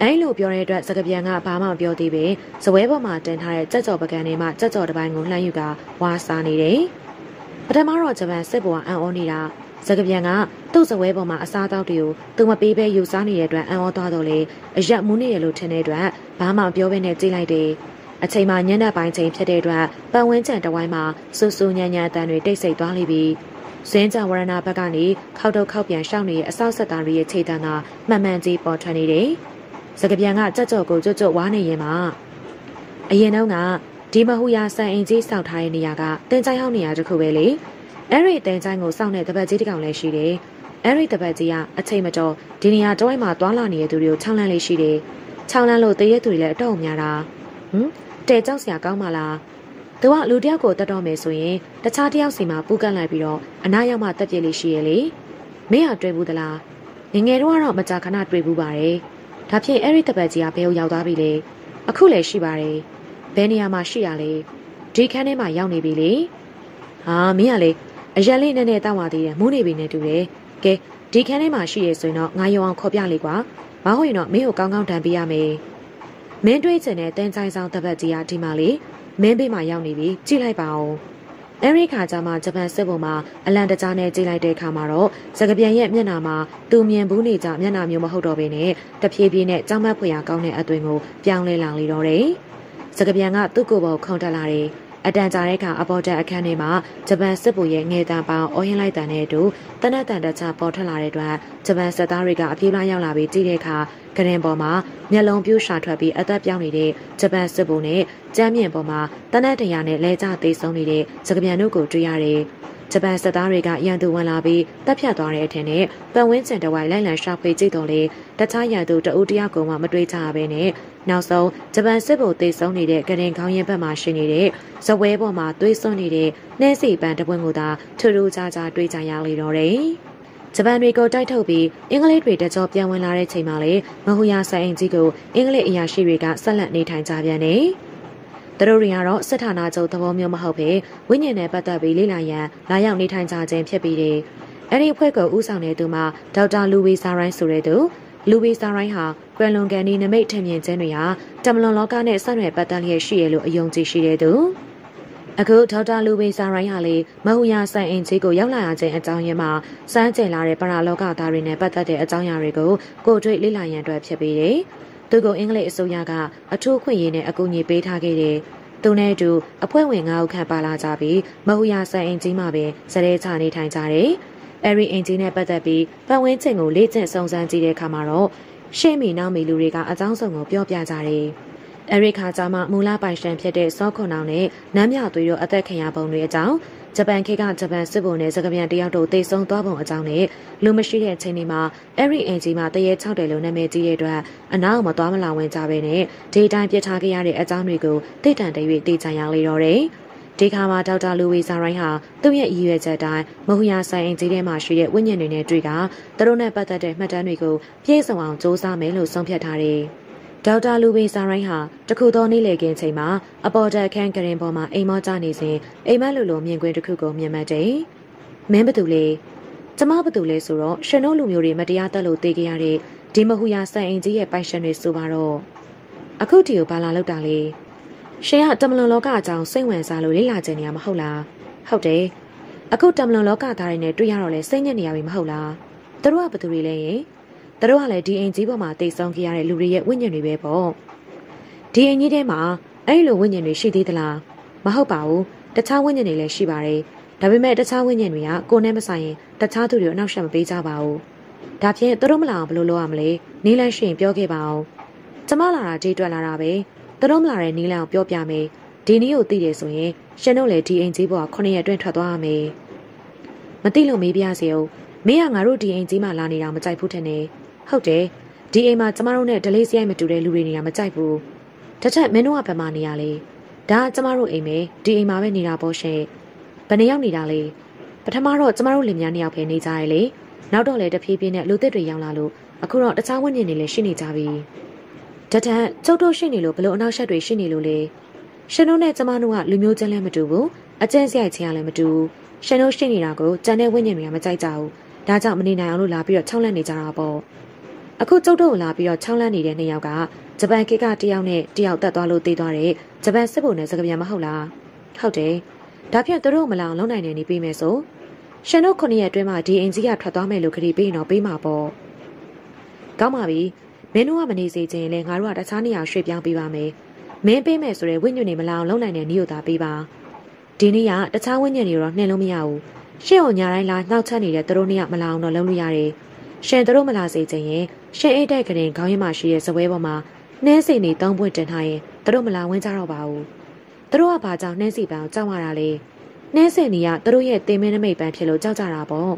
အဲလိုပြောတဲ့အတွက်စကပြန်ကဘာမှမပြောသေးပဲဇပွဲပေါ်မှာတင်ထားတဲ့ကြက်ကြော်ပကံတွေမှကြက်ကြော်တစ်ပိုင်းကိုလှမ်းယူကဝါစားနေတယ်ပထမတော့ဂျပန်စစ်ဘောအံ့ဩနေတာ စကပြန်ကသူ့ဇပွဲပေါ်မှာအစားအသောက်တွေကိုသူမပေးဘဲယူစားနေတဲ့အတွက်အံ့ဩသွားတော့လေအရက်မူးနေရလို့ထင်တဲ့အတွက်ဘာမှမပြောဘဲနဲ့ကြိတ်လိုက်တယ်အချိန်မှညနေပိုင်းချိန်ဖြစ်တဲ့အတွက်ပတ်ဝန်းကျင်တဝိုင်းမှာဆူဆူညံ့ညံ့အတန်တွေတိတ်ဆိတ်သွားလိမ့်ပြီစင်းကြဝရဏဘက်ကနေခောက်တော့ခောက်ပြန်ရှောင်းနေတဲ့အဆောက်ဆက်သားတွေရဲ့ခြေတန်းကမှန်မှန်ကြီးပေါ်ထွက်နေတယ်စကပြန်ကကြက်ကြော်ကိုကြွကြွဝါနေရင်မှာအရင်တော့ကဒီမဟူယာဆန်အင်ကြီးစောက်ထားတဲ့နေရာကတင်ချိုင်းဟောင်းနေရာတစ်ခုပဲလေ အဲ့ဒီတင်ချိုင်းကိုစောင့်တဲ့တပတ်ကြီးတစ်ကောင်လည်းရှိတယ်အဲ့ဒီတပတ်ကြီးကအချိန်မတော်ဒီနေရာတဝိုက်မှာတွာလာနေတဲ့သူတွေကိုခြောက်လန့်လေးရှိတယ်ခြောက်လန့်လို့တရက်သူတွေလည်းအတော့များတာဟမ်တဲကြောက်စရာကောင်းပါလားသူကလူတယောက်ကိုတတ်တော့မယ်ဆိုရင်တခြားတယောက်စီမှာပူကန့်လိုက်ပြီးတော့အနာရောက်မှတက်ပြစ်လေးရှိရလေမင်းဟာတွေ့ဘူးသလားငငယ်တော့ကတော့မကြာခဏတွေ့ဘူးပါတယ်ဒါဖြင့်အဲ့ဒီတပတ်ကြီးကဘယ်ကိုရောက်သွားပြီလဲအခုလည်းရှိပါတယ်ဘယ်နေရာမှာရှိရလဲဒီခန်းထဲမှာရောက်နေပြီလေဟာမင်းကလေ အရက်လေးနဲ့နဲ့တောက်ပါသေးတယ်မူးနေပြီနဲ့တူတယ်ကဲဒီခန်းထဲမှာရှိရဆိုရင်တော့ငါရောအောင်ခေါ်ပြလေးကွာမဟုတ်ရင်တော့မင်းကိုကောင်းကောင်းတန်ပေးရမယ်မင်းတွေးချင်တဲ့တန်ချိုင်းဆောင်တပတ်ကြီးကဒီမှာလေမင်းဘေးမှာရောက်နေပြီကြည့်လိုက်ပါဦးအဲရိခါကြမှာဂျပန်စစ်ဘုံမှာအလံတကြားနဲ့ကြည့်လိုက်တဲ့အခါမှာတော့စကပြန်ရဲ့မျက်နှာမှာသူမြင်ဘူးနေကြမျက်နှာမျိုးမဟုတ်တော့ဘဲနဲ့တဖြည်းဖြည်းနဲ့ကြောင်မက်ဖွယ်ရာကောင်းတဲ့အသွင်ကိုပြောင်းလဲလာလေတော့တယ်။စကပြန်ကသူ့ကိုယ်ပေါ်ခုန်တက်လာတယ်။ အတန်ကြာတဲ့အခါအပေါ်တက်အခန်းထဲမှာဂျပန်စစ်ဘုံရဲ့ငယ်တန်ပေါင်းအော်ရင်လိုက်တန်နဲ့အတူတနက်တန်တချပေါ်ထွက်လာတဲ့အတွက်ဂျပန်စစ်သားတွေကအပြေးလာရောက်လာပြီးကြည့်တဲ့အခါကရင်ပေါ်မှာမျက်လုံးပြူးရှာထွက်ပြီးအသက်ပြောင်းနေတဲ့ဂျပန်စစ်ဘုံနဲ့ကျမ်းမြင့်ပေါ်မှာတနက်တရာနဲ့လဲကျသေးဆုံးနေတဲ့စကပြန်တို့ကိုတွေ့ရတယ်။ ဂျပန်စစ်သားတွေကရန်သူဝင်လာပြီးတပ်ဖြတ်သွားတဲ့အထင်နဲ့ပတ်ဝန်းကျင်တဝိုင်လိုက်လံရှာဖွေကြည့်တော့လေတခြားရန်သူတအူးတယောက်ကောင်မှမတွေ့ကြဘဲနဲ့နောက်ဆုံးဂျပန်စစ်ဘုံသေဆုံးနေတဲ့ကရင်ခေါင်းရင်ဘက်မှာရှိနေတဲ့ဇဝဲပေါ်မှာသွေးစွန်းနေတဲ့နှဲစီပန်တပွင့်ကိုသာထူထူခြားခြားတွေ့ကြရလေတော့တယ်။ဂျပန်တွေကိုတိုက်ထုတ်ပြီးအင်္ဂလိပ်တွေတကြောပြန်ဝင်လာတဲ့ချိန်မှာလေမဟူယာဆိုင်အင်ကြီးကိုအင်္ဂလိပ်အရာရှိတွေကဆက်လက်နေထိုင်ကြပြန်တယ်။ သူတို့တွေကတော့စစ်ဌာနချုပ်သဘောမျိုးမဟုတ်ဘဲဝိညာဉ်နဲ့ပတ်သက်ပြီးလေ့လာရန်လာရောက်နေထိုင်ကြခြင်းဖြစ်ပြီးတယ်။အဲ့ဒီအဖွဲ့ကိုဦးဆောင်တဲ့သူမှာဒေါက်တာလူဝီဆာရိုင်းဆိုတဲ့သူလူဝီဆာရိုင်းဟာကွယ်လွန်ကန်ဒီနမိတ်ထင်မြင်ခြင်းတွေဟာတမလွန်လောကနဲ့ဆက်နွယ်ပတ်သက်လျက်ရှိရလို့အယုံကြည်ရှိတဲ့သူ။အခုဒေါက်တာလူဝေစာရိုင်းဟာလေမဟူယာဆန်အင်ကြီးကိုရောက်လာရခြင်းအကြောင်းရင်းမှာစမ်းကျင်လာတဲ့ပရာလောကသားတွေနဲ့ပတ်သက်တဲ့အကြောင်းအရာတွေကိုကိုတွေ့လေ့လာရန်အတွက်ဖြစ်ပေတယ်။ သူကအင်္ဂလိပ်အစိုးရကအထူးခွင့်ရေးနဲ့အကူအညီပေးထားခဲ့တယ်။သူနဲ့အတူအဖွဲ့ဝင်၅ဦးခန့်ပါလာကြပြီးမဟူယာဆန်အင်ကြီးမှာပင်စရဲချနေထိုင်ကြတယ်။အဲဒီအင်ဂျင်နဲ့ပတ်သက်ပြီးပတ်ဝန်းကျင်ကိုလေ့ကျင့်စုံစမ်းကြည့်တဲ့အခါမှာတော့ရှေ့မီနောက်မီလူတွေကအကြောင်းစုံကိုပြောပြကြတယ်။ အရိခါကြမှာမူလပိုင်ရှင်ဖြစ်တဲ့စောခွန်အောင်နဲ့နမ်းမြသွေးတို့အသက်ခံရပုံတွေအကြောင်းဂျပန်ခေတ်ကဂျပန်စစ်ဗိုလ်နဲ့စကပြန်တယောက်တို့တိတ်ဆုံးသွားပုံအကြောင်းနဲ့လူမရှိတဲ့အချိန်ဒီမှာအဲ့ဒီအင်ဂျီမှာတရေ6တယ်လို့နာမည်ကြီးတဲ့အတွက်အနောက်မသွားမလာဝင်ကြပဲနဲ့ဒီတိုင်းပြစ်ထားခဲ့ရတဲ့အကြောင်းတွေကိုသိတန်တရွေသိချင်ရလေတော့တယ်ဒီခါမှာဒေါက်တာလူဝီဇာရိုင်းဟာသူ့ရဲ့ရည်ရွယ်ချက်တိုင်းမဟူယာဆိုင်အင်ကြီးထဲမှာရှိတဲ့ဝိညာဉ်တွေနဲ့တွေ့ကသူတို့နဲ့ပတ်သက်တဲ့မှတ်တမ်းတွေကိုပြည့်စုံအောင်စ조사မယ်လို့ဆုံးဖြတ်ထားတယ်။ ဒေါက်တာလူဝေစာရိုင်းဟာတခုသောနေ့လည်ခင်းချိန်မှာအပေါ်တက်ခန်းကရင်ပေါ်မှာအိမ်မောကျနေစဉ်အိမ်မက်လူလိုမြင်ကွင်းတစ်ခုကိုမြင်မှတ်တယ်။မင်းဘသူလဲ။ကျမဘသူလဲဆိုတော့ရှင်တို့လူမျိုးတွေမတရားတက်လို့တေးကြရတဲ့ဒီမဟူယာစံအိမ်ကြီးရဲ့ပိုင်ရှင်တွေဆိုပါတော့အခုတီကိုဘာလာလောက်တာလဲ။ရှင်ကတမလွန်လောကအကြောင်းစိတ်ဝင်စားလို့လေ့လာခြင်းနေရမဟုတ်လား။ဟုတ်တယ်။အခုတမလွန်လောကသားတွေနဲ့တွေ့ရတော့လဲစိတ်ညစ်နေရပြီမဟုတ်လား။သူတို့ကဘသူတွေလဲရင် သူတို့ကလည်းဒီအိမ်ကြီးပေါ်မှာတိတ်ဆုံးကြရတဲ့လူတွေရဲ့ဝိညာဉ်တွေပဲပေါ့ဒီအိမ်ကြီးထဲမှာအဲ့လိုဝိညာဉ်တွေရှိသေးသလားမဟုတ်ပါဘူးတခြားဝိညာဉ်တွေလည်းရှိပါတယ်ဒါပေမဲ့တခြားဝိညာဉ်တွေကကိုယ်နဲ့မဆိုင်ရင်တခြားသူတွေကိုအနောက်ရှက်မပေးကြပါဘူးဒါဖြင့်သူတို့မလာအောင်ဘယ်လိုလုပ်ရမလဲနီးလန်းရှင်ပြောခဲ့ပါအောင်ကျမလာတာကြေးတွက်လာတာပဲသူတို့မလာတဲ့နီးလန်းကိုပြောပြမယ်ဒီနည်းကိုသိတယ်ဆိုရင်ရှင်တို့လည်းဒီအိမ်ကြီးပေါ်က9ရက်အတွင်းထွက်သွားရမယ်မသိလို့မေးပြစေဦးမင်းကငါတို့ဒီအိမ်ကြီးမှာလာနေတာမကြိုက်ဘူးထင်တယ် ဟုတ်တယ်ဒီအိမ်မှာကျမတို့နဲ့ဒလေးစရိုက်မတူတဲ့လူတွေနေတာမကြိုက်ဘူးတထက်မင်းတို့ကဘယ်မှာနေရလဲဒါကကျမတို့အိမ်ပဲဒီအိမ်မှာပဲနေတာပေါ့ရှင်ဘယ်နှယောက်နေတာလဲပထမတော့ကျမတို့လင်မယားနှစ်ယောက်ပဲနေကြရလေနောက်တော့လည်းတဖြည်းဖြည်းနဲ့လူသစ်တွေရောက်လာလို့အခုတော့တခြားဝိညာဉ်တွေလည်းရှိနေကြပြီတထက်ကျုပ်တို့ရှိနေလို့ဘလို့အနောက်ရှက်တွေရှိနေလို့လေရှင်တို့နဲ့ကျမတို့ကလူမျိုးချင်းလည်းမတူဘူးအကျဉ်းစရိုက်ချင်းကလည်းမတူဘူးရှင်တို့ရှိနေတာကိုကြံတဲ့ဝိညာဉ်တွေကမကြိုက်ကြဘူးဒါကြောင့်မနေနိုင်အောင်လို့လာပြီးတော့ခြောက်လက်နေကြတာပေါ့ အခုကျုပ်တို့လာပြီးတော့ချောင်းလန့်နေတဲ့နှစ်ယောက်ကဂျပန်ကိကတယောက်နဲ့တယောက်တက်သွားလို့တေးသွားတဲ့ဂျပန်စစ်ဗိုလ်နဲ့စကားပြန်မဟုတ်လားဟုတ်တယ်ဒါဖြင့်သူတို့မလောင်လုံးနိုင်နေနေပြီးမယ်ဆိုရှင်တို့ခုနှစ်ရက်အတွင်းမှာဒီအင်ကြီးကထွက်သွားမယ်လို့ခရီးပေးရင်တော့ပေးမှာပေါ့ကောင်းပါပြီမင်းတို့ကမနေစေချင်ရင်လည်းငါတို့ကတခြားနေရာရွှေ့ပြောင်းပေးပါမယ်မင်းပေးမယ်ဆိုရင်ဝိညာဉ်တွေမလောင်လုံးနိုင်တဲ့နေရတာပေးပါဒီနေ့ကတခြားဝိညာဉ်တွေတော့နှင်လို့မရဘူးရှင့်အောင်ညာတိုင်းလာနှောက်ချက်နေတဲ့သူတို့နှစ်ယောက်မလောင်တော့လုံးလို့ရတယ်ရှင်တို့မလာစေချင်ရင် ရှင်အိတ်တဲ့ကရင်ခေါင်းရင်းမှာရှိတဲ့ဇပွဲပေါ်မှာနှင်းစိန်နေသုံးပွင့်တင်ထားရင်သူတို့မလာဝင်ကြတော့ပါဘူးသူတို့ကဘာကြောင့်နှင်းစီပန်းကြောက်ရတာလဲနှင်းစိန်နေကသူတို့ရဲ့တင်မင်းနမိတ်ပန်းဖြစ်လို့ကြောက်ကြတာပေါ့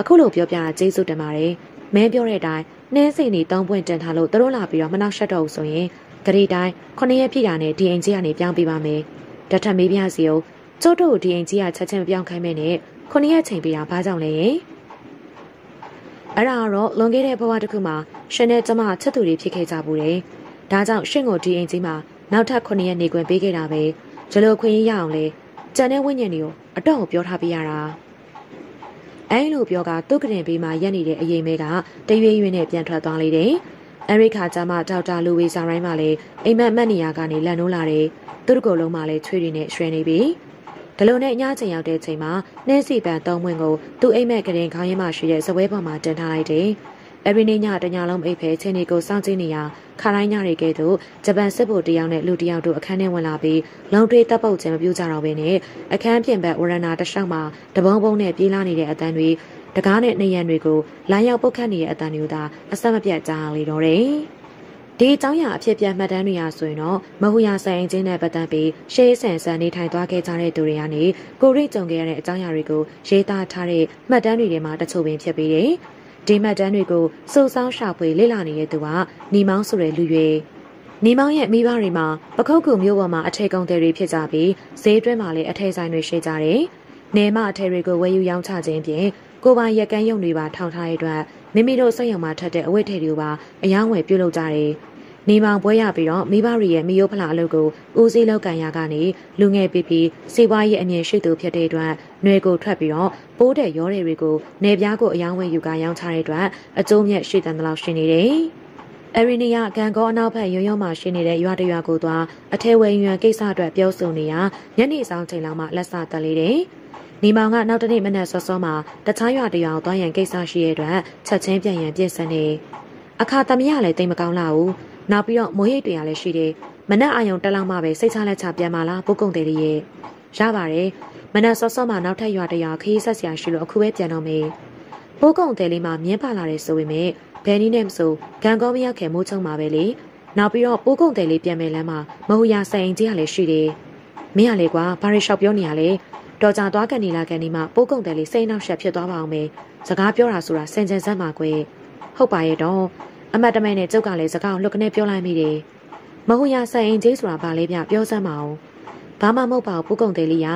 အခုလိုပြောပြတာကျေးဇူးတင်ပါတယ်မင်းပြောတဲ့အတိုင်းနှင်းစိန်နေသုံးပွင့်တင်ထားလို့သူတို့လာပြီးတော့မနှောက်ရှက်တော့ဘူးဆိုရင်ဂရီတိုင်းခုနှစ်ရက်ပြည့်တာနဲ့ဒီအိမ်ကြီးကနေပြောင်းပေးပါမယ်တထမေးပြစီအောင်ကျုပ်တို့ဒီအိမ်ကြီးကချက်ချင်းပြောင်းခိုင်းမယ်နဲ့ခုနှစ်ရက်ချိန်ပေးတာဘာကြောင့်လဲ အဲ့ဒါကတော့လွန်ခဲ့တဲ့ဘဝတစ်ခုမှာရှင်နဲ့ကျမချစ်သူတွေဖြစ်ခဲ့ကြဘူးတယ်။ဒါကြောင့်ရှင်ကိုဒီအိမ်ကြီးမှာနောက်ထပ်9ရက်နေခွင့်ပေးခဲ့တာပဲ။ဂျလိုခွင့်ရအောင်လေကြံတဲ့ဝိညာဉ်တွေကိုအတော့ပြောထားပေးရတာ။အဲလိုပြောကသူ့ကရင်ဘေးမှာရက်နေတဲ့အရင်မဲကတရွေ့ရွေ့နဲ့ပြန်ထွက်သွားလေတယ်။အရိခါကျမဒေါက်တာလူဝေစာရိုင်းမှလည်းအိမ်မက်မက်နေရကနေလန်နိုးလာတယ်။သူတို့ကလုံးမှလည်းချွေတွေနဲ့ရွှဲနေပြီ။ ဒလုံနဲ့ညချိန်ရောက်တဲ့ချိန်မှာနှင်းစီပန်သုံးဝင်းကိုသူ့အိမ်မက်ကရင်ခေါင်းရင်းမှရှိတဲ့ဇပွဲပေါ်မှာတင်ထားလိုက်တယ်။အဲဒီနေ့ညတညလုံးအိပ်ဖဲချင်းတွေကိုစောင့်ကြည့်နေရခါတိုင်းညတွေကဲ့သို့ဂျပန်စစ်ဗိုလ်တယောက်နဲ့လူတယောက်တို့အခန်းထဲဝင်လာပြီးလုံတွေးတပ်ပုတ်ခြင်းမပြုကြတော့ဘဲနဲ့အခန်းပြင်ဘက်ဝရဏတလျှောက်မှာတပုံးပုံးနဲ့ပြေးလာနေတဲ့အတန်းတွေတကားနဲ့နေရန်တွေကိုလိုင်းရောက်ပုတ်ခတ်နေတဲ့အတန်းတွေကိုသာအဆက်မပြတ်ကြားလေတော့တယ်။ ဒီအကြောင်းအရာအဖြစ်ပြမှတ်တမ်းတွေရဆိုရင်တော့မဟူယာဆိုင်ချင်းနဲ့ပတ်သက်ပြီးရှေးဆန်ဆန်နေထိုင်သွားခဲ့ကြတဲ့သူတွေကနေကိုရိတ်ကြုံခဲ့ရတဲ့အကြောင်းအရာတွေကိုရေးသားထားတဲ့မှတ်တမ်းတွေထဲမှာတချို့ပင်ဖြစ်ပြီးတယ်။ဒီမှတ်တမ်းတွေကိုစိုးစောင်းရှာဖွေလေ့လာနေတဲ့သူကနီမောင်းဆိုတဲ့လူရွေနီမောင်ရဲ့မိဘတွေမှာပခုတ်ကူမျိုးပေါ်မှာအထည်ကုန်တွေဖြစ်ကြပြီးဈေးတွင်းမှာလည်းအထည်ဆိုင်တွေရှိကြတယ်။နေမအထည်တွေကိုဝယ်ယူရောင်းချခြင်းဖြင့်ကိုပိုင်ရက်ကန်းရုံတွေပါထောင်ထားရတဲ့အတွက် မိမိတို့စိတ်ယုံမှာထက်တဲ့အဝတ်ထည်တွေကိုပါအယောင်းဝယ်ပြုလုပ်ကြတယ်။နေမောင်ပွဲရပြီးတော့မိဘရီရဲ့မိယိုးဖလာအလုပ်ကိုဦးစီးလောက်ကန်ရကနေလူငယ်ပီပီစေပွားရေးအမြင်ရှိသူဖြစ်တဲ့အတွက်ຫນွေကိုထွက်ပြီးတော့ပိုးတဲ့ရောတဲ့တွေကိုနေပြားကိုအယောင်းဝယ်ယူကရောင်းချတဲ့အတွက်အကျိုးမြတ်ရှိတဲ့လောက်ရှိနေတယ်။အရီနီယာဂန်ကောအနောက်ဘက်ရုံရုံမှာရှိနေတဲ့ရွာတရွာကိုသွားအထဲဝယ်ရွံကိစ္စအတွက်ပြောဆိုနေရညနေဆောင်ချိန်လောက်မှလက်စတက်လေတယ်။ နီမောင်ကနောက်တနေ့မနက်စောစောမှာတခြားရွာတရွာကိုသွားရန်ကိစ္စရှိတဲ့အတွက်ချက်ချင်းပြန်ရန်ပြင်ဆင်နေအခါသမီးကလည်းတိတ်မကောင်းလာဘူးနောက်ပြီးတော့မိုးရိပ်တွေကလည်းရှိတယ်မနက်အာယုံတက်လောက်မှပဲစိတ်ချလက်ချပြန်มาလားပုတ်ကုန်တယ်လေရဲ့ရပါတယ်မနက်စောစောမှနောက်ထပ်ရွာတရွာခရီးဆက်ဆရာရှိလို့အခုပဲပြန်တော့မေပုတ်ကုန်တယ်လေးမှမြင်းပါလာတယ်ဆိုပေမဲ့ဘယ်နည်းနဲ့မဆိုဂန်ကောမရောက်ခင်မိုးချုံမှာပဲလေနောက်ပြီးတော့ပိုးကုန်တယ်လေးပြန်မယ်လမ်းမှာမဟူယာဆိုင်ကြီးကလည်းရှိတယ်မင်းကလေကွာဘာရီရှော့ပြောနေရလဲ တော်ကြသွားကန်နေလာကန်ဒီမှာပိုးကုန်တယ်လေးစိတ်နှောက်ရှက်ဖြစ်သွားပါအောင်မေစကားပြောတာဆိုတာစင်ကြင်စမ်းပါကွယ်ဟုတ်ပါရဲ့တော့အမတ်တမဲနဲ့ကျုပ်ကလည်းစကားကိုလွတ်ကနေပြောလိုက်မိတယ်။မဟုတ်ရဆိုင်အင်ကြီးဆိုတာဘာလဲဗျပြောစမ်းမအောင်။ဘာမှမဟုတ်ပါဘူးပူကုံသေးလေးရ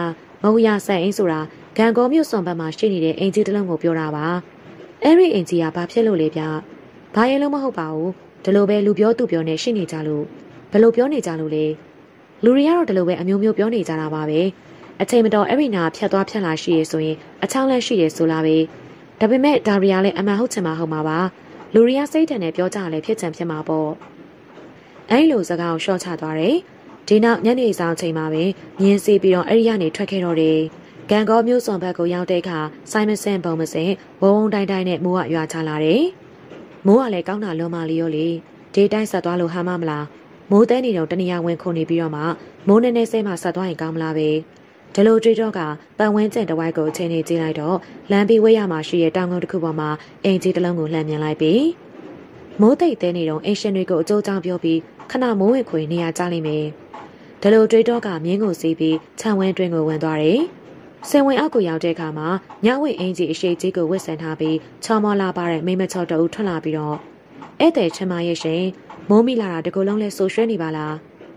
မဟုတ်ရဆိုင်အင်ဆိုတာဂန်ကောမြို့စွန်ဘက်မှာရှိနေတဲ့အင်ကြီးတစ်လုံးကိုပြောတာပါ။အဲ့ဒီအင်ကြီးကဘာဖြစ်လို့လဲဗျ။ဘာရင်လုံးမဟုတ်ပါဘူး။ဒီလိုပဲလူပြောသူပြောနေရှိနေကြလို့ဘယ်လိုပြောနေကြလို့လဲ။လူတွေကတော့ဒီလိုပဲအမျိုးမျိုးပြောနေကြတာပါပဲ။ အချိန်မတော်အဲ့ဒီနာဖြတ်သွားဖြတ်လာရှိရဆိုရင်အချောင်းလန့်ရှိရဆိုလားပဲ။ဒါပေမဲ့ဒါရီယာလည်းအမှန်ဟုတ်ချင်မှဟုတ်မှာပါ။လူရီယာစိတ်တန်နဲ့ပြောကြလဲဖြစ်ချင်ဖြစ်မှာပေါ့အဲ့လိုစကားကိုရှော့ချသွားတယ်ဒီနောက်ညနေဆောင်ချိန်မှာပဲမြင်းစီပြီးတော့အဲ့ဒီကနေထွက်ခဲ့တော့တယ်ဂန်ကောမျိုးစွန်ဘက်ကိုရောက်တဲ့အခါဆိုင်မစင်ပုံမစင်ဝုံဝုံတိုင်းတိုင်းနဲ့မိုးကရွာချလာတယ်မိုးကလည်းကောင်းတာလွန်မာလီရောလေဒေးတိုင်းဆက်သွားလို့ဟာမမလားမိုးတဲနေတော့တနေရာဝင်ခုန်နေပြီးတော့မှမိုးနေနေဆဲမှဆက်သွားရင်ကောင်းမလားပဲ ဒလိုတွေးတော့ကပန်ဝင်းကျင်တဝိုက်ကိုချိန်နေကြည့်လိုက်တော့လမ်းပြီးဝဲရမှာရှိတဲ့တောင်ကုန်းတစ်ခုပေါ်မှာအင်ကြီးတစ်လုံးကိုလှမ်းမြင်လိုက်ပြီးမိုးတိတ်သေးနေတော့အင်ရှင်တွေကိုအကျိုးကြောင့်ပြောပြီးခဏမိုးဝင်ခွေနေရကြလိမ့်မယ်ဒလိုတွေးတော့ကမြင်းကိုစီးပြီးခြံဝင်းတွင်ကိုဝင်သွားတယ်ဆင်ဝင်အောက်ကိုရောက်တဲ့အခါမှာညဝိအင်ကြီးအရှိကြီးကိုဝစ်ဆန်ထားပြီးချော်မောလာပါတဲ့မိမချော်တူထွက်လာပြီးတော့ဧည့်သည်ချမရဲ့ရှင်မိုးမိလာတာတကူလုံးလဲဆိုရွှဲနေပါလား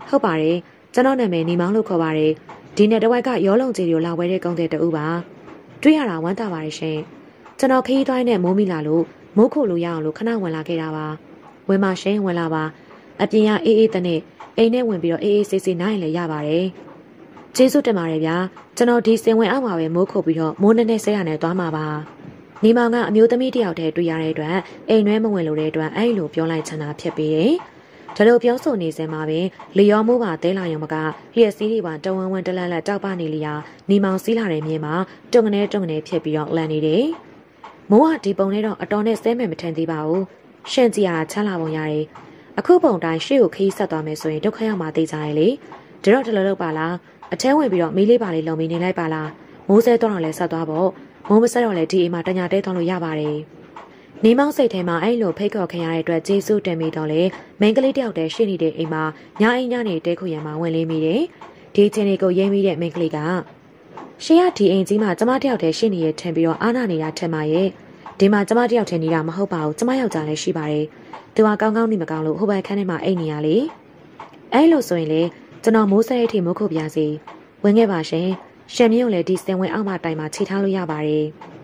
ဟုတ်ပါတယ်ကျွန်တော်နာမည်နီမောင်လို့ခေါ်ပါတယ် ဒီနေ့တဝက်ကရောလုံကြီးကိုလာဝဲတဲ့ကုန်းတဲ့တူပါတွေ့ရတာဝမ်းသာပါတယ်ရှင်ကျွန်တော်ခရီးသွားနဲ့မိုးမိလာလို့မိုးခုလို့ရအောင်လို့ခဏဝင်လာခဲ့တာပါဝင်ပါရှင်ဝင်လာပါအပြင်ကအေးအေးတနဲ့အိမ်ထဲဝင်ပြီးတော့အေးအေးဆေးဆေးနိုင်လည်းရပါတယ်ကျေးဇူးတင်ပါတယ်ဗျာကျွန်တော်ဒီစင်ဝင်အောက်မှာပဲမိုးခုတ်ပြီးတော့မိုးနဲ့နဲ့ဆဲရနဲ့သွားမှာပါနေမောင်ကအမျိုးသမီးတယောက်တည်းတွေ့ရတဲ့အတွက်အိမ်နှဲမဝင်လို့တဲ့အတွက်အဲ့လိုပြောလိုက်ချင်တာဖြစ်ပြီးတယ်။ ဒါလိုပြောဆိုနေစင်မှာပင်လျော်မှုပါတဲလာရုံမကလျက်စီးတွေပါတဝန်းဝန်းတလန့်လက်တောက်ပနေလျာနေမောင်စီးလာတဲ့မြင်းမှာတုံငနေတုံငနေဖြစ်ပြီးတော့လန့်နေတယ်။မိုးကဒီပုံနဲ့တော့အတော်နဲ့ဆဲမယ်မထင်သေးပါဘူး။ရှင်ကြီးဟာချမ်းလာပုံရတယ်။အခုပုံတိုင်းရှေ့ကိုခီးဆက်သွားမယ်ဆိုရင်ဒုက္ခရောက်မှသိကြရလေ။ဒါတော့တလလောက်ပါလား။အထဲဝင်ပြီးတော့မီးလေးပါလေးလုံပြီးနေလိုက်ပါလား။မိုးဆဲတော့တော့လဲဆက်သွားပေါ့။မိုးမဆက်တော့လည်းဒီအိမ်မှာတညာတဲသွားလို့ရပါတယ်။ နေမောင်စိတ်ထဲမှာအဲ့လိုဖိတ်ခေါ်ခံရတဲ့အတွက်ကျေးဇူးတင်မိတော့လေမိန်းကလေးတယောက်တည်းရှိနေတဲ့အိမ်မှာညအိမ်ညနေတဲခုရံမှာဝင်လေးမိတယ်။ဒီချင်းလေးကိုရိမ့်မိတဲ့မိန်းကလေးကရှင်ရဒီအိမ်ကြီးမှာကျမတယောက်တည်းရှိနေရထင်ပြီးတော့အားနာနေတာထင်ပါရဲ့။ဒီမှာကျမတယောက်တည်းနေတာမဟုတ်ပါဘူး။ကျမယောက်ျားလည်းရှိပါတယ်။သူကကောင်းကောင်းနေမကောင်းလို့ဟိုဘက်ခန်းထဲမှာအိတ်နေရလေ။အဲ့လိုဆိုရင်လေကျွန်တော်မိုးဆဲတဲ့အထိမိုးခုတ်ပြစီ။ဝင်ခဲ့ပါရှင်။ရှံမြင့်ကိုလည်းဒီစင်ဝင်အောက်မှတိုင်မှာခြေထားလို့ရပါတယ်။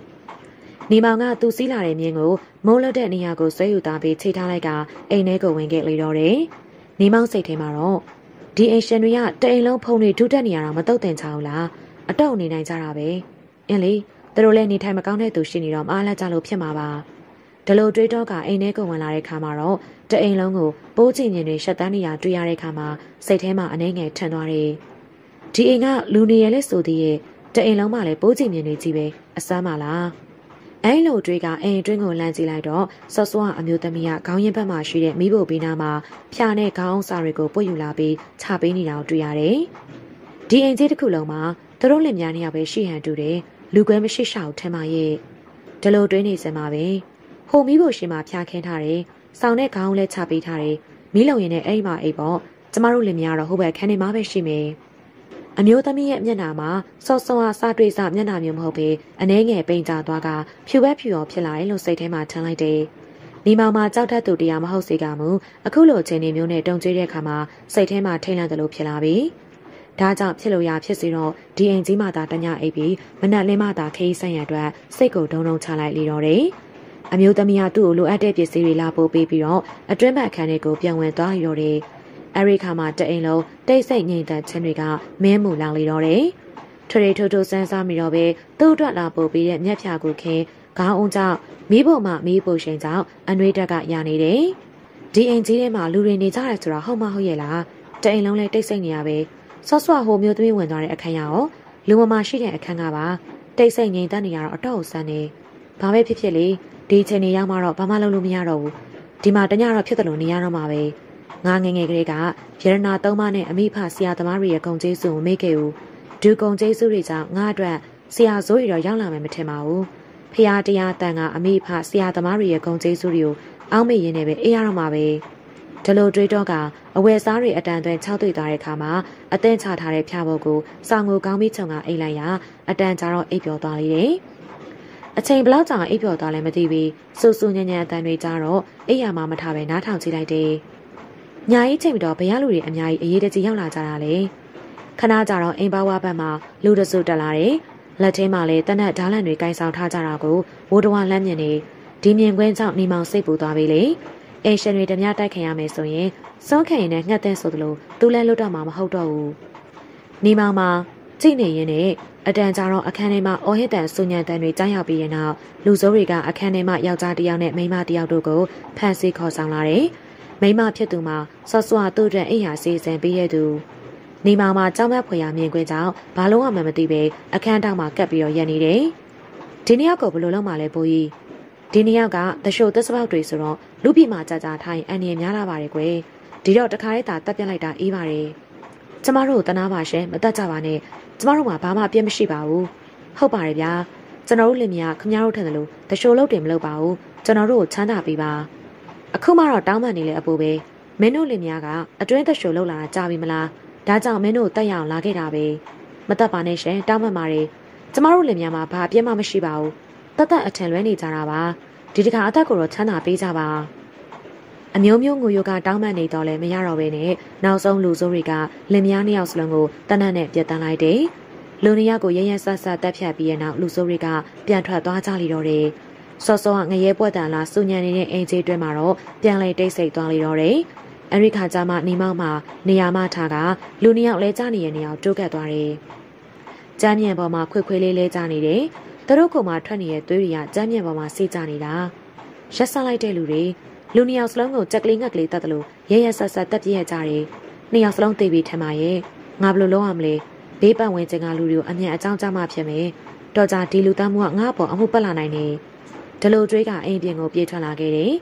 နေမောင်ကသူစီးလာတဲ့မြင်းကိုမိုးလွတ်တဲ့နေရာကိုဆွဲယူသားပြီးခြေထားလိုက်ကအိမ်ထဲကိုဝင်ခဲ့လေတော့တယ်။နေမောင်စိတ်ထဲမှာတော့ဒီအိမ်ရှင်တွေကတအိမ်လုံးဖုံတွေဒုတက်နေရတာမတုတ်တင်ချအောင်လားအတော့နေနိုင်ကြတာပဲ။အင်းလေသူတို့လည်းနေထိုင်မကောင်းတဲ့သူရှိနေတော့မအားလက်ကြလို့ဖြစ်မှာပါ။ဒလိုတွေးတော့ကအိမ်ထဲကိုဝင်လာတဲ့ခါမှာတော့တအိမ်လုံးကိုပိုးချင်ရင်တွေရှက်တန်းနေရတွေ့ရတဲ့ခါမှာစိတ်ထဲမှာအနှဲငယ်ထန်သွားတယ်။ဒီအိမ်ကလူနေရလဲဆိုသေးရဲ့တအိမ်လုံးမှလည်းပိုးချင်မြင်နေကြည့်ပဲအစမ်းပါလား အဲလိုတွေးကအိမ်အတွင်းကိုလမ်းကြည့်လိုက်တော့ဆော့ဆော့အမျိုးသမီးကခေါင်းရင်ဘက်မှာရှိတဲ့မိဖို့ဘေးနားမှာဖျာနဲ့ခေါင်းစာတွေကိုပုတ်ယူလာပြီးချပေးနေတာကိုတွေ့ရတယ်။ဒီအိမ်ကြီးတစ်ခုလုံးမှာသူတို့လင်များနေရပဲရှိဟန်တူတယ်လူကွဲမရှိရှောက်ထင်ပါရဲ့။ဒလိုတွင်းနေစမှာပဲ။ဟိုမိဖို့ရှင်မှာဖျာခင်းထားတယ်။ဆောင်းတဲ့ခေါင်းလဲချပေးထားတယ်။မီးလုံရင်နဲ့အဲ့ဒီမှာအိပ်ပေါ့။ကျမတို့လင်များတော့ဟိုဘက်ခန်းနေမှာပဲရှိမယ်။ အမျိုးသမီးရဲ့မျက်နှာမှာစောစောအားစတွေ့စမျက်နှာမျိုးမဟုတ်ပေအနှဲငယ်ပိန်ကြသွားကဖြူဘက်ဖြူရောဖြစ်လာတယ်လို့စိတ်ထဲမှာထင်လိုက်တယ်။နေမောင်မှာကြောက်တတ်သူတရားမဟုတ်စေကမူအခုလိုအချိန်နေမျိုးနဲ့တုံကျွေးတဲ့အခါမှာစိတ်ထဲမှာထိတ်လန့်တယ်လို့ဖြစ်လာပြီ။ဒါကြောင့်ဖြစ်လို့ရဖြစ်စီတော့ဒီအိမ်ကြီးမှသာတညအိပ်ပြီးမနက်လင်းမှသာခေးဆိုင်ရအတွက်စိတ်ကိုဒုံဒုံချလိုက်လေတော့တယ်။အမျိုးသမီးကသူ့ကိုလိုအပ်တဲ့ပစ္စည်းတွေလာပို့ပေးပြီးတော့အတွင်းဘက်အခန်းလေးကိုပြန်ဝင်သွားရော်တယ်။ အဲဒီခါမှာတအိမ်လုံးတိတ်ဆိတ်ငြိမ်သက်ခြင်းတွေကမင်းမူလောင်လေတော့တယ်။ထရီထိုးထိုးစမ်းစားမိတော့ပဲသူ့အတွက်လာပို့ပြီးတဲ့မျက်ဖြာကိုခင်းခေါင်းအောင်ကြောင့်မိဖို့မှမိဖို့ရှင်ကြောင့်အနှွေးတက်ကရနေတယ်။ဒီအိမ်ကြီးထဲမှာလူတွေနေကြတယ်ဆိုတာဟုတ်မဟုတ်ရဲ့လား။တအိမ်လုံးလဲတိတ်ဆိတ်နေရပဲ။ဆော့ဆွဟိုမျိုးသမီးဝင်သွားတဲ့အခန်းရောလူမမရှိတဲ့အခန်းကပါတိတ်ဆိတ်ငြိမ်သက်နေရတော့အတော့ဆန်းနေ။ဘာပဲဖြစ်ဖြစ်လေဒီချိန်နေရောက်မှတော့ဘာမှလုပ်လို့မရတော့ဘူး။ဒီမှာတညတော့ဖြစ်တယ်လို့နေရတော့မှာပဲ။ ငါငငယ်ကလေးကရတနာသုံးပါးနဲ့အမိဖဆရာသမားတွေရဲ့ဂုံကျေးဇူးကိုမေ့ခဲ့ဘူးဒူဂုံကျေးဇူးတွေကြောင့်ငါအတွက်ဆရာဇိုးရီတော့ရောက်လာမယ်မထင်ပါဘူးဖရာတရားတန်ကအမိဖဆရာသမားတွေရဲ့ဂုံကျေးဇူးတွေကိုအောက်မေ့ရင်းနဲ့ပဲအေးရတော့မှာပဲဒလိုတွေးတော့ကအဝယ်စားတွေအတန်သွင်း၆တွေ့သွားတဲ့အခါမှာအသင်းချထားတဲ့ဖျားဘုတ်ကိုစာငိုကောင်းပြီးချုံကအိတ်လိုက်ရအတန်ကြတော့အိပ်ပျော်သွားလေတယ်အချိန်ဘလောက်ကြာအိပ်ပျော်သွားလဲမသိဘူးစူစူညံ့ညံ့အတန်တွေကြတော့အိပ်ရမှာမထားပဲနားထောင်ကြည့်လိုက်တယ် ညာရေးချိန်ပြီးတော့ဘရလူတွေအများကြီးအရေးတကြီးရောက်လာကြတာလေခဏကြတော့အိမ်ပါဝါဘက်မှာလူတစုတက်လာတယ်လက်ထဲမှာလည်းတနက်ဓာလန်တွေကင်ဆောင်ထားကြတာကိုဝိုးတဝလမ်းမြင်နေဒီမြင်ကွင်းကြောင့်နေမောင်စိတ်ပူသွားပြီလေအိမ်ရှင်တွေတများတိုက်ခင်ရမယ်ဆိုရင်စွန့်ခင်ရင်နဲ့ငှက်တဲ့ဆိုသလိုသူလည်းလွတ်တော့မှာမဟုတ်တော့ဘူးနေမောင်မှာကြည့်နေရင်နဲ့အတန်ကြာတော့အခန်းထဲမှာအော်ဟစ်တန်ဆူညံတန်တွေကြားရောက်ပြီးရင်နောက်လူစိုးတွေကအခန်းထဲမှာယောက်ျားတစ်ယောက်နဲ့မိန်းမတစ်ယောက်တို့ကိုဖမ်းဆီးခေါ်ဆောင်လာတယ်။ မိမဖြစ်သူမှာဆော့ဆွာတို့တဲ့အိယာစီစဉ်ပေးရသူနေမောင်မှာကြောင်မက်ဖွေရမြင်ခွင့်ကြောင့်ဘာလုံးဝမမသိပဲအခန်းတောင်မှာကပ်ပြီးတော့ရက်နေတယ်ဒီနှစ်ယောက်ကိုဘယ်လိုလုပ်မှလဲဘိုးကြီးဒီနှစ်ယောက်ကတရှို့သက်စပေါက်တွေဆိုတော့လူပြမှာကြာကြာထိုင်အန်ရများလာပါတယ်ကွယ်ဒီတော့တခါလေးသာတက်ပြလိုက်တာအေးပါတယ်ကျမတို့တနာပါရှင်မတက်ကြပါနဲ့ကျမတို့မှာဘာမှပြည့်မရှိပါဘူးဟုတ်ပါတယ်ဗျာကျွန်တော်တို့လင်မယားခမများတို့ထင်တယ်လို့တရှို့လုပ်တယ်မလုပ်ပါဘူးကျွန်တော်တို့ကိုချမ်းသာပေးပါ အခုမှတော့တောင်းပန်နေလေအပူပဲမင်းတို့လင်မယားကအတွင်းသက်ရှူလောက်လာတာကြာပြီမလားဒါကြောင့်မင်းတို့တက်ရအောင်လာခဲ့တာပဲမတက်ပါနဲ့ရှင်တောင်းပန်ပါတယ်ကျမတို့လင်မယားမှာဘာအပြစ်မှမရှိပါဘူးတတ်တတ်အထင်လွဲနေကြတာပါဒီတခါအသက်ကိုတော့ချမ်းသာပေးကြပါအမျိုးမျိုးငိုယိုကတောင်းပန်နေတော့လဲမရတော့ဘဲနဲ့နောက်ဆုံးလူစိုးတွေကလင်မယားနှစ်ယောက်စလုံးကိုတနတ်နဲ့ပြတ်တန်းလိုက်တယ်လူနှစ်ယောက်ကိုရရဆက်ဆက်တက်ဖြတ်ပြီးတဲ့နောက်လူစိုးတွေကပြန်ထွက်သွားကြလိတော့တယ် စောစောကငရဲပွက်တန်လာစူညံနေတဲ့အိမ်ကြီးတွင်းမှာတော့ပြန်လေတိတ်ဆိတ်သွားလေတော့တယ်။အဲဒီခါကျမှနေမောက်မှာနေရာမထားကလူနှစ်ယောက်လဲကြနေတဲ့နေရာတိုးကတ်သွားတယ်။ကျမ်းမြန်ပေါ်မှာခွေခွေလေးလဲကြနေတယ်။သူသူတို့ကမှထွက်နေတဲ့သွေးတွေကကြမ်းမြင့်ပေါ်မှာစေးကြနေတာရက်ဆက်လိုက်တဲ့လူတွေလူနှစ်ယောက်စလုံးကိုကြက်ကလေးငက်ကလေးတတ်တယ်လို့ရဲရဲဆက်ဆက်တက်ပြည့်ရကြတယ်နှစ်ယောက်စလုံးသိပြီးထင်ပါရဲ့ငါဘယ်လိုလုပ်ရမလဲဘေးပတ်ဝန်းကျင်ကလူတွေကိုအမြန်အကြောင်းကြားမှဖြစ်မယ်တော်ကြဒီလူသားမှုကငါ့ပေါ်အမှုပတ်လာနိုင်နေ ဒလိုတွေးကအိမ်ပြင်ကိုပြေးထွက်လာခဲ့တယ်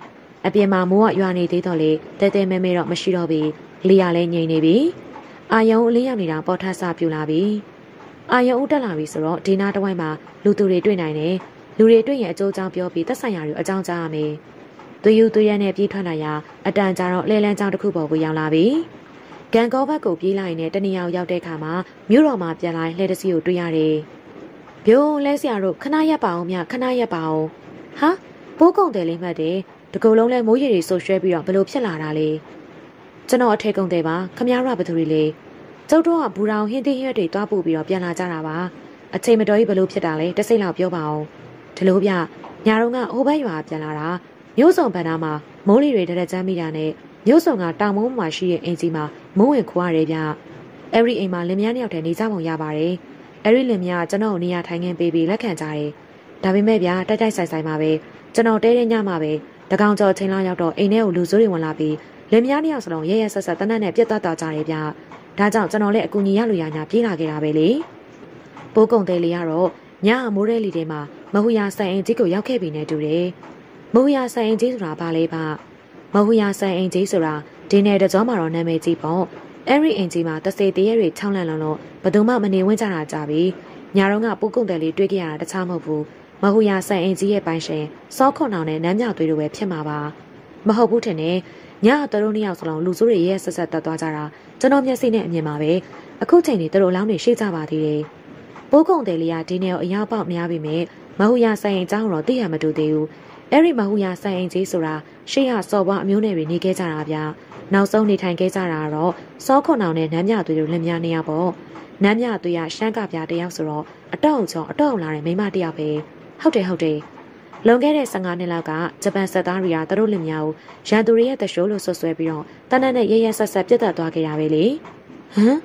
အပြင်မှာမိုးကရွာနေသေးတော့လေတဲတဲမဲမဲတော့မရှိတော့ပြီလေရလည်းငြိမ်နေပြီအာယုံအလေးရောက်နေတာပေါ်ထဆပြူလာပြီအာယုံဦးတက်လာပြီဆိုတော့ဒီနာတဝိုင်းမှာလူသူတွေတွေ့နိုင်တယ်လူတွေတွေ့ရင်အကျိုးအကြောင်းပြောပြီးသက်ဆိုင်ရာတွေအကြောင်းကြားရမယ်သွေးယူသွေးရနဲ့ပြေးထွက်လာရာအတန်ကြာတော့လဲလန်းကြောင်တစ်ခုပေါ်ကိုရောက်လာပြီဂန်ကောဘက်ကိုပြေးလိုက်ရင်တနည်းအောင်ရောက်တဲ့အခါမှာမြို့တော်မှာပြန်လာလှဲတစီကိုတွေ့ရတယ်။ဘိုးလဲဆရာတို့ခဏရက်ပါအောင်မြခဏရက်ပါအောင်။ ဟာပိုးကုံတယ်လေးမှတ်တယ်။တကူလုံးလဲမိုးရီတွေဆိုရွှဲပြီးတော့ဘလို့ဖြစ်လာတာလဲ။ကျွန်တော်အထက်ကုံတယ်ပါခမရရဘသူတွေလေ။ကျုပ်တို့ကဘူရောင်ဟင်းသေးရွက်တွေတွားပို့ပြီးတော့ပြန်လာကြတာပါ။အချိန်မတော်ကြီးဘလို့ဖြစ်တာလဲတစိမ့်လောက်ပြောပါအောင်။ဒီလိုပြညာတော့ကဟိုဘက်ရွာပြန်လာတာမျိုးစုံဗန္နာမှာမိုးရီတွေတရက်ချမ်းမိတာနဲ့မြို့စုံကတောင်မုံမှာရှိတဲ့အိမ်ကြီးမှာမုံဝင်ခွာရတယ်ဗျ။အဲ့ဒီအိမ်မှာလင်မယားနှစ်ယောက်တည်းနေကြပုံရပါတယ်။အဲ့ဒီလင်မယားကျွန်တော်ကိုနေရာထိုင်ခင်းပေးပြီးလက်ခံကြတယ်။ ဒါပေမဲ့ဗျာတိုက်တိုက်ဆိုင်ဆိုင်မှာပဲကျွန်တော်တဲတဲ့ညမှာပဲတကောင်ကျော်ချင်းလောက်ရောက်တော့အိမ်ထဲကိုလူစိုးတွေဝင်လာပြီးလင်မယားနှစ်ယောက်စလုံးရဲရဲဆက်ဆက်တနက်နဲ့ပြတ်သားသွားကြတယ်ဗျ။ဒါကြောင့်ကျွန်တော်လည်းအကူအညီရလို့ရညာပြေးလာခဲ့တာပဲလေ။ပိုးကုံသေးလေးကတော့ညအမိုးရဲလီထဲမှာမဟူယာဆိုင်အိမ်ကြီးကိုရောက်ခဲ့ပြီနဲ့တူတယ်။မဟူယာဆိုင်အိမ်ကြီးဆိုတာဘာလဲဗျ။မဟူယာဆန်အင်ကြီးဆိုတာဒီနယ်တကြောမှာတော့နာမည်ကြီးပေါ့အဲ့ဒီအင်ကြီးမှာတစေတရေတွေချောင်းလန့်လုံးလို့ဘယ်သူမှမနေဝင့်ကြတာကြပြီညာတော့ကပူကုံတယ်လေးတွေးကြရတာတခြားမဟုတ်ဘူး မဟူယာဆန်အင်ကြီးရဲ့ပိုင်ရှင်စောခွန်အောင်နဲ့နမ်းမြောက်သွေးတို့ပဲဖြစ်မှာပါမဟုတ်ဘူးထင်တယ်ညတတို့နှစ်ယောက်စလုံးလူစုတွေရဲ့ဆက်ဆက်တက်သွားကြတာကျွန်တော်မျက်စိနဲ့အမြင်ပါပဲအခုချိန်နေတို့အလောင်းတွေရှိကြပါသေးတယ်ပိုးကုံတယ်လေးကဒီနယ်ကိုအရောက်ပေါက်များပြီမဲ့မဟူယာဆိုင်အင်ကြောင်းတော့သိရမတူသေးဘူးအဲ့ဒီမဟူယာဆိုင်အင်ကြီးဆိုတာရှေ့ရစော်ဘွားအမျိုးနယ်တွေနေခဲ့ကြတာဗျနောက်ဆုံးနေထိုင်ခဲ့ကြတာကတော့စောခွန်အောင်နဲ့နမ်းမြသွေးတို့လက်များနေရပေါ့နမ်းမြသွေးရရှမ်းကပြတယောက်ဆိုတော့အတော့အချောအတော့လာတဲ့မိမတယောက်ပဲ ဟုတ်တယ်ဟုတ်တယ်လွန်ခဲ့တဲ့15နှစ်လောက်ကဂျပန်စစ်သားတွေကသူတို့လင်များကိုရန်သူတွေရဲ့တရှိုးလို့ဆွဆွဲပြီးတော့တနက်နဲ့ရရဆက်ဆက်ပြတ်တက်သွားခဲ့ရပဲလေဟမ်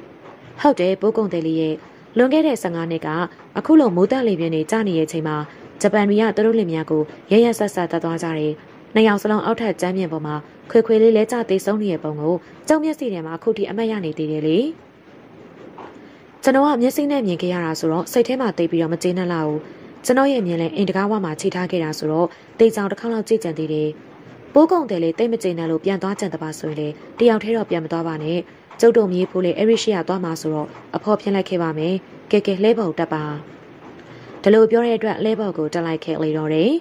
ဟုတ်တယ်ပိုးကုံတယ်လေးရဲ့လွန်ခဲ့တဲ့15နှစ်ကအခုလိုမိုးတက်လေပြင်းနေကြနေတဲ့အချိန်မှာဂျပန်တွေကသူတို့လင်များကိုရရဆက်ဆက်တက်သွားကြတယ်နှစ်ယောက်စလုံးအောက်ထပ်ကျမ်းပြင်ပေါ်မှာခွေခွေလေးလဲကျသေးဆုံးနေတဲ့ပုံကိုကြောင်မျက်စိထဲမှာအခုထိအမတ်ရနေသေးတယ်လေကျွန်တော်ကမျက်စိနဲ့မြင်ခဲ့ရတာဆိုတော့စိတ်ထဲမှာတိတ်ပြီးတော့မကျေနပ်လာဘူး ကျွန်တော်ရဲ့မြင်လဲအိမ်တကားဝမှာချိန်ထားခဲ့တာဆိုတော့တိတ်ကြောင်တစ်ခေါက်လောက်ကြည့်ကြံသေးတယ်ပိုးကုံတယ်လေတိတ်မကျေနပ်လို့ပြန်သွားကြံတပါဆိုရင်လေတယောက်တည်းတော့ပြန်မသွားပါနဲ့ကျုပ်တို့မြေးဖိုးလေအဲ့ရီရှိရသွားမှာဆိုတော့အဖေါ်ဖြင်းလိုက်ခဲ့ပါမယ်ကဲကဲလှဲပေါ်တက်ပါဒါလို့ပြောတဲ့အတွက်လှဲပေါ်ကိုတက်လိုက်ခဲ့လေတော့တယ်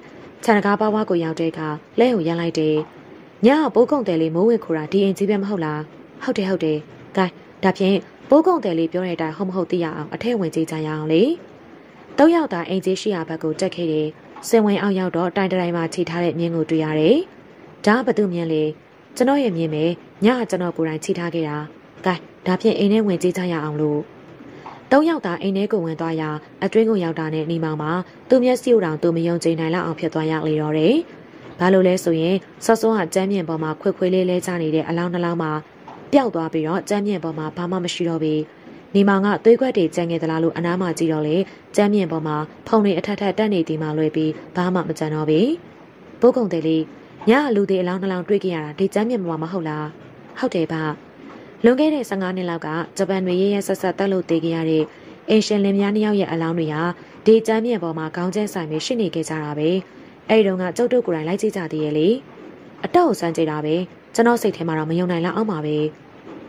ခြံကားပါဝါကိုရောက်တဲ့အခါလဲကိုရမ်းလိုက်တယ်။ညကပိုးကုံတယ်လေးမိုးဝင်ခိုတာဒီအိမ်ကြီးပဲမဟုတ်လား။ဟုတ်တယ်ဟုတ်တယ်။ဂိုင်းဒါဖြင့်ပိုးကုံတယ်လေးပြောတဲ့အတိုင်းဟုတ်မဟုတ်သိရအောင်အထက်ဝင်ကြည့်ကြရအောင်လေ။ တောက်ရောက်တာအိမ်ကြီးရှိရာဘက်ကိုတက်ခဲ့တယ်။စင်ဝင်အောင်ရောက်တော့တိုင်တိုင်မှာခြိထားတဲ့မြင်းကိုတွေ့ရတယ်။ဒါဘသူမြင်းလေကျွန်တော်ရဲ့မြင်းပဲညကကျွန်တော်ကိုယ်တိုင်ခြိထားခဲ့တာ။ဂိုင်းဒါဖြင့်အိမ်ထဲဝင်ကြည့်ကြရအောင်လို့။သုံးယောက်သာအိမ်ထဲကိုဝင်သွားရာအတွင်းကိုရောက်တာနဲ့နေမောင်မှာသူမျက်စိတောင်သူမယုံကြည်နိုင်လောက်အောင်ဖြစ်သွားရလေတော့တယ်။ဘာလို့လဲဆိုရင်ဆော့ဆော့ကကျမ်းမြင့်ပေါ်မှာခွေခွေလေးလဲချနေတဲ့အလောင်းနှလောင်းမှာပျောက်သွားပြီးတော့ကျမ်းမြင့်ပေါ်မှာဘာမှမရှိတော့ဘူး။ နေမောင်ကသွေးခွက်တွေကျန်ခဲ့သလားလို့အနားမှာကြည့်တော့လေကျမ်းမြင့်ပေါ်မှာဖုံတွေအထက်ထက်တက်နေသည်မှလွယ်ပြီးဘာမှမကြံတော့ဘူး။ဘိုးကုံတယ်လေးညလူတွေအလောင်းနှလောင်းတွေ့ကြရတာဒီကျမ်းမြင့်ပေါ်မှာမဟုတ်လား။ဟုတ်တယ်ဗျ။လွန်ခဲ့တဲ့15နှစ်လောက်ကဂျပန်တွေရဲရဲဆက်ဆက်တက်လို့တည်ခဲ့ရတဲ့အင်ရှင်လင်များနှစ်ယောက်ရဲ့အလောင်းတွေဟာဒေကျမ်းမြေပေါ်မှာခေါင်းကျဲဆိုင်ပြီးရှိနေခဲ့ကြတာပဲအဲ့ဒီတော့ကကျုပ်တို့ကိုယ်တိုင်လိုက်ကြည့်ကြသေးရဲ့လေအတော့ကိုစမ်းကြည့်တာပဲကျွန်တော်စိတ်ထဲမှာတော့မယုံနိုင်လောက်အောင်ပါပဲ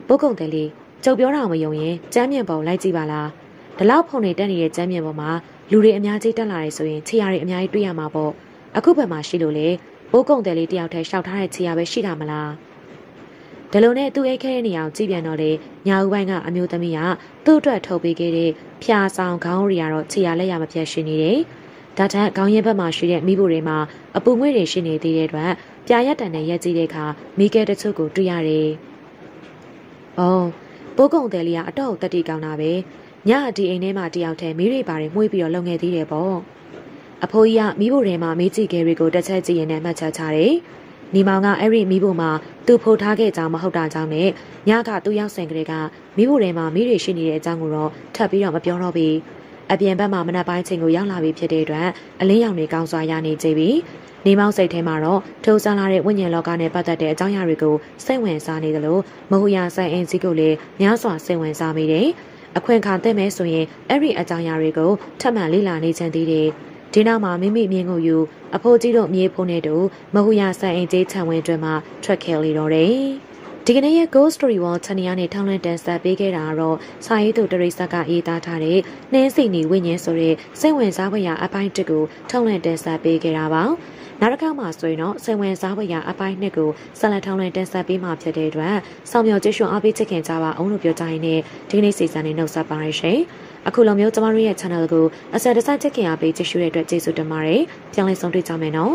ဘုတ်ကုံတယ်လေး ကျုပ်ပြောတာမယုံရင်ကျမ်းမြေပေါ်လိုက်ကြည့်ပါလားဒီလောက်ဖုန်နေတက်နေတဲ့ကျမ်းမြေပေါ်မှာလူတွေအများကြီးတက်လာတယ်ဆိုရင်ခြေရာတွေအများကြီးတွေ့ရမှာပေါ့အခုဘယ်မှာရှိလို့လဲဘိုးကုံတယ်လေးတယောက်တည်းရှောက်ထားတဲ့ခြေရာပဲရှိတာမလားဒီလိုနဲ့သူ့အိတ်ခဲတဲ့နေရာကိုကြည့်ပြန်တော့လေညာဦးပိုင်းကအမျိုးသမီးကသူ့အတွက်ထုတ်ပေးခဲ့တဲ့ဖျာဆောင်ခေါင်းရီကတော့ခြေရလက်ရမပြတ်ရှိနေတယ်။ဒါထက်ခေါင်းရဲဘက်မှာရှိတဲ့မိဖို့တွေမှာအပူငွေ့တွေရှိနေသေးတဲ့အတွက်ပြာရက်တန်နဲ့ရက်ကြည့်တဲ့အခါမိခဲတချို့ကိုတွေ့ရတယ်။အော် ပိုးကုံတယ်လေးကအတော့တက်တီကောင်းတာပဲ။ညဒီအိမ်ထဲမှာတယောက်တည်းမိရိပါတယ်မှုေးပြီးတော့လုံငယ်သေးတယ်ပေါ့။အဖိုးကြီးကမိဖို့ထဲမှာမေးကြည့်ခဲတွေကိုတစ်ချက်ကြည့်ရင်လည်းမှတ်ချက်ချတယ်။နီမောင်ကအဲ့ဒီမိဖို့မှာသူဖိုထားခဲ့ကြောင်းမဟုတ်တာကြောင့်နဲ့ညကသူရောက်ဆင်ကလေးကမိဖို့ထဲမှာမိတွေရှိနေတဲ့အကြောင်းကိုတော့ထပ်ပြီးတော့မပြောတော့ဘူးအပြင်ဘက်မှာမနက်ပိုင်းချိန်ကိုရောက်လာပြီဖြစ်တဲ့အတွက်အလင်းရောင်တွေကောင်းစွာရနေကြပြီ နေမောက်စိတ်ထဲမှာတော့ထိုးဆန်းလာတဲ့ဝိညာဉ်လောကနဲ့ပတ်သက်တဲ့အကြောင်းအရာတွေကိုစိတ်ဝင်စားနေသလိုမဟုရဆိုင်အင်စီကိုလည်းများစွာစိတ်ဝင်စားမိတယ်အခွင့်အခါတည့်မဲဆိုရင်အဲ့ဒီအကြောင်းအရာတွေကိုထပ်မံလေ့လာနေချင်သေးတယ်ဒီနောက်မှာမိမိမြင်ကိုယူအဖိုးကြီးတို့မြေဖို့နဲ့တူမဟုရဆိုင်အင်ကြီးခြံဝင်းတွင်မှထွက်ခဲ့လေတော့တယ်ဒီကနေ့ရဲ့ Ghost Story Wall ချန်နီယာနဲ့ထောင်းလန့်တန်ဆက်ပေးခဲ့တာကတော့စာရေးသူတရိစက်ကရေးသားထားတဲ့နှင်းစီနီဝိညာဉ်ဆိုတဲ့စိတ်ဝင်စားဖွယ်ရာအပိုင်းတစ်ကိုထောင်းလန့်တန်ဆက်ပေးခဲ့တာပါ နောက်တစ်ခါမှဆိုရင်တော့စိတ်ဝင်စားဖွယ်ရာအပိုင်းနှစ်ကိုဆက်လက်ထောင်းလန့်တန်ဆက်ပေးမှဖြစ်တဲ့အတွက်စောင့်မျှော်ကြည့်ရှုအားပေးချစ်ခင်ကြပါအောင်လို့ပြောကြရင်းနဲ့ဒီကနေ့စီစဉ်နေနှုတ်ဆက်ပါရရှင်အခုလိုမျိုးကျမတို့ရဲ့ channel ကိုအဆက်တစိုက်ချစ်ခင်အားပေးကြည့်ရှုတဲ့အတွက်ကျေးဇူးတင်ပါတယ်ပြန်လည်ဆုံတွေ့ကြမယ်နော်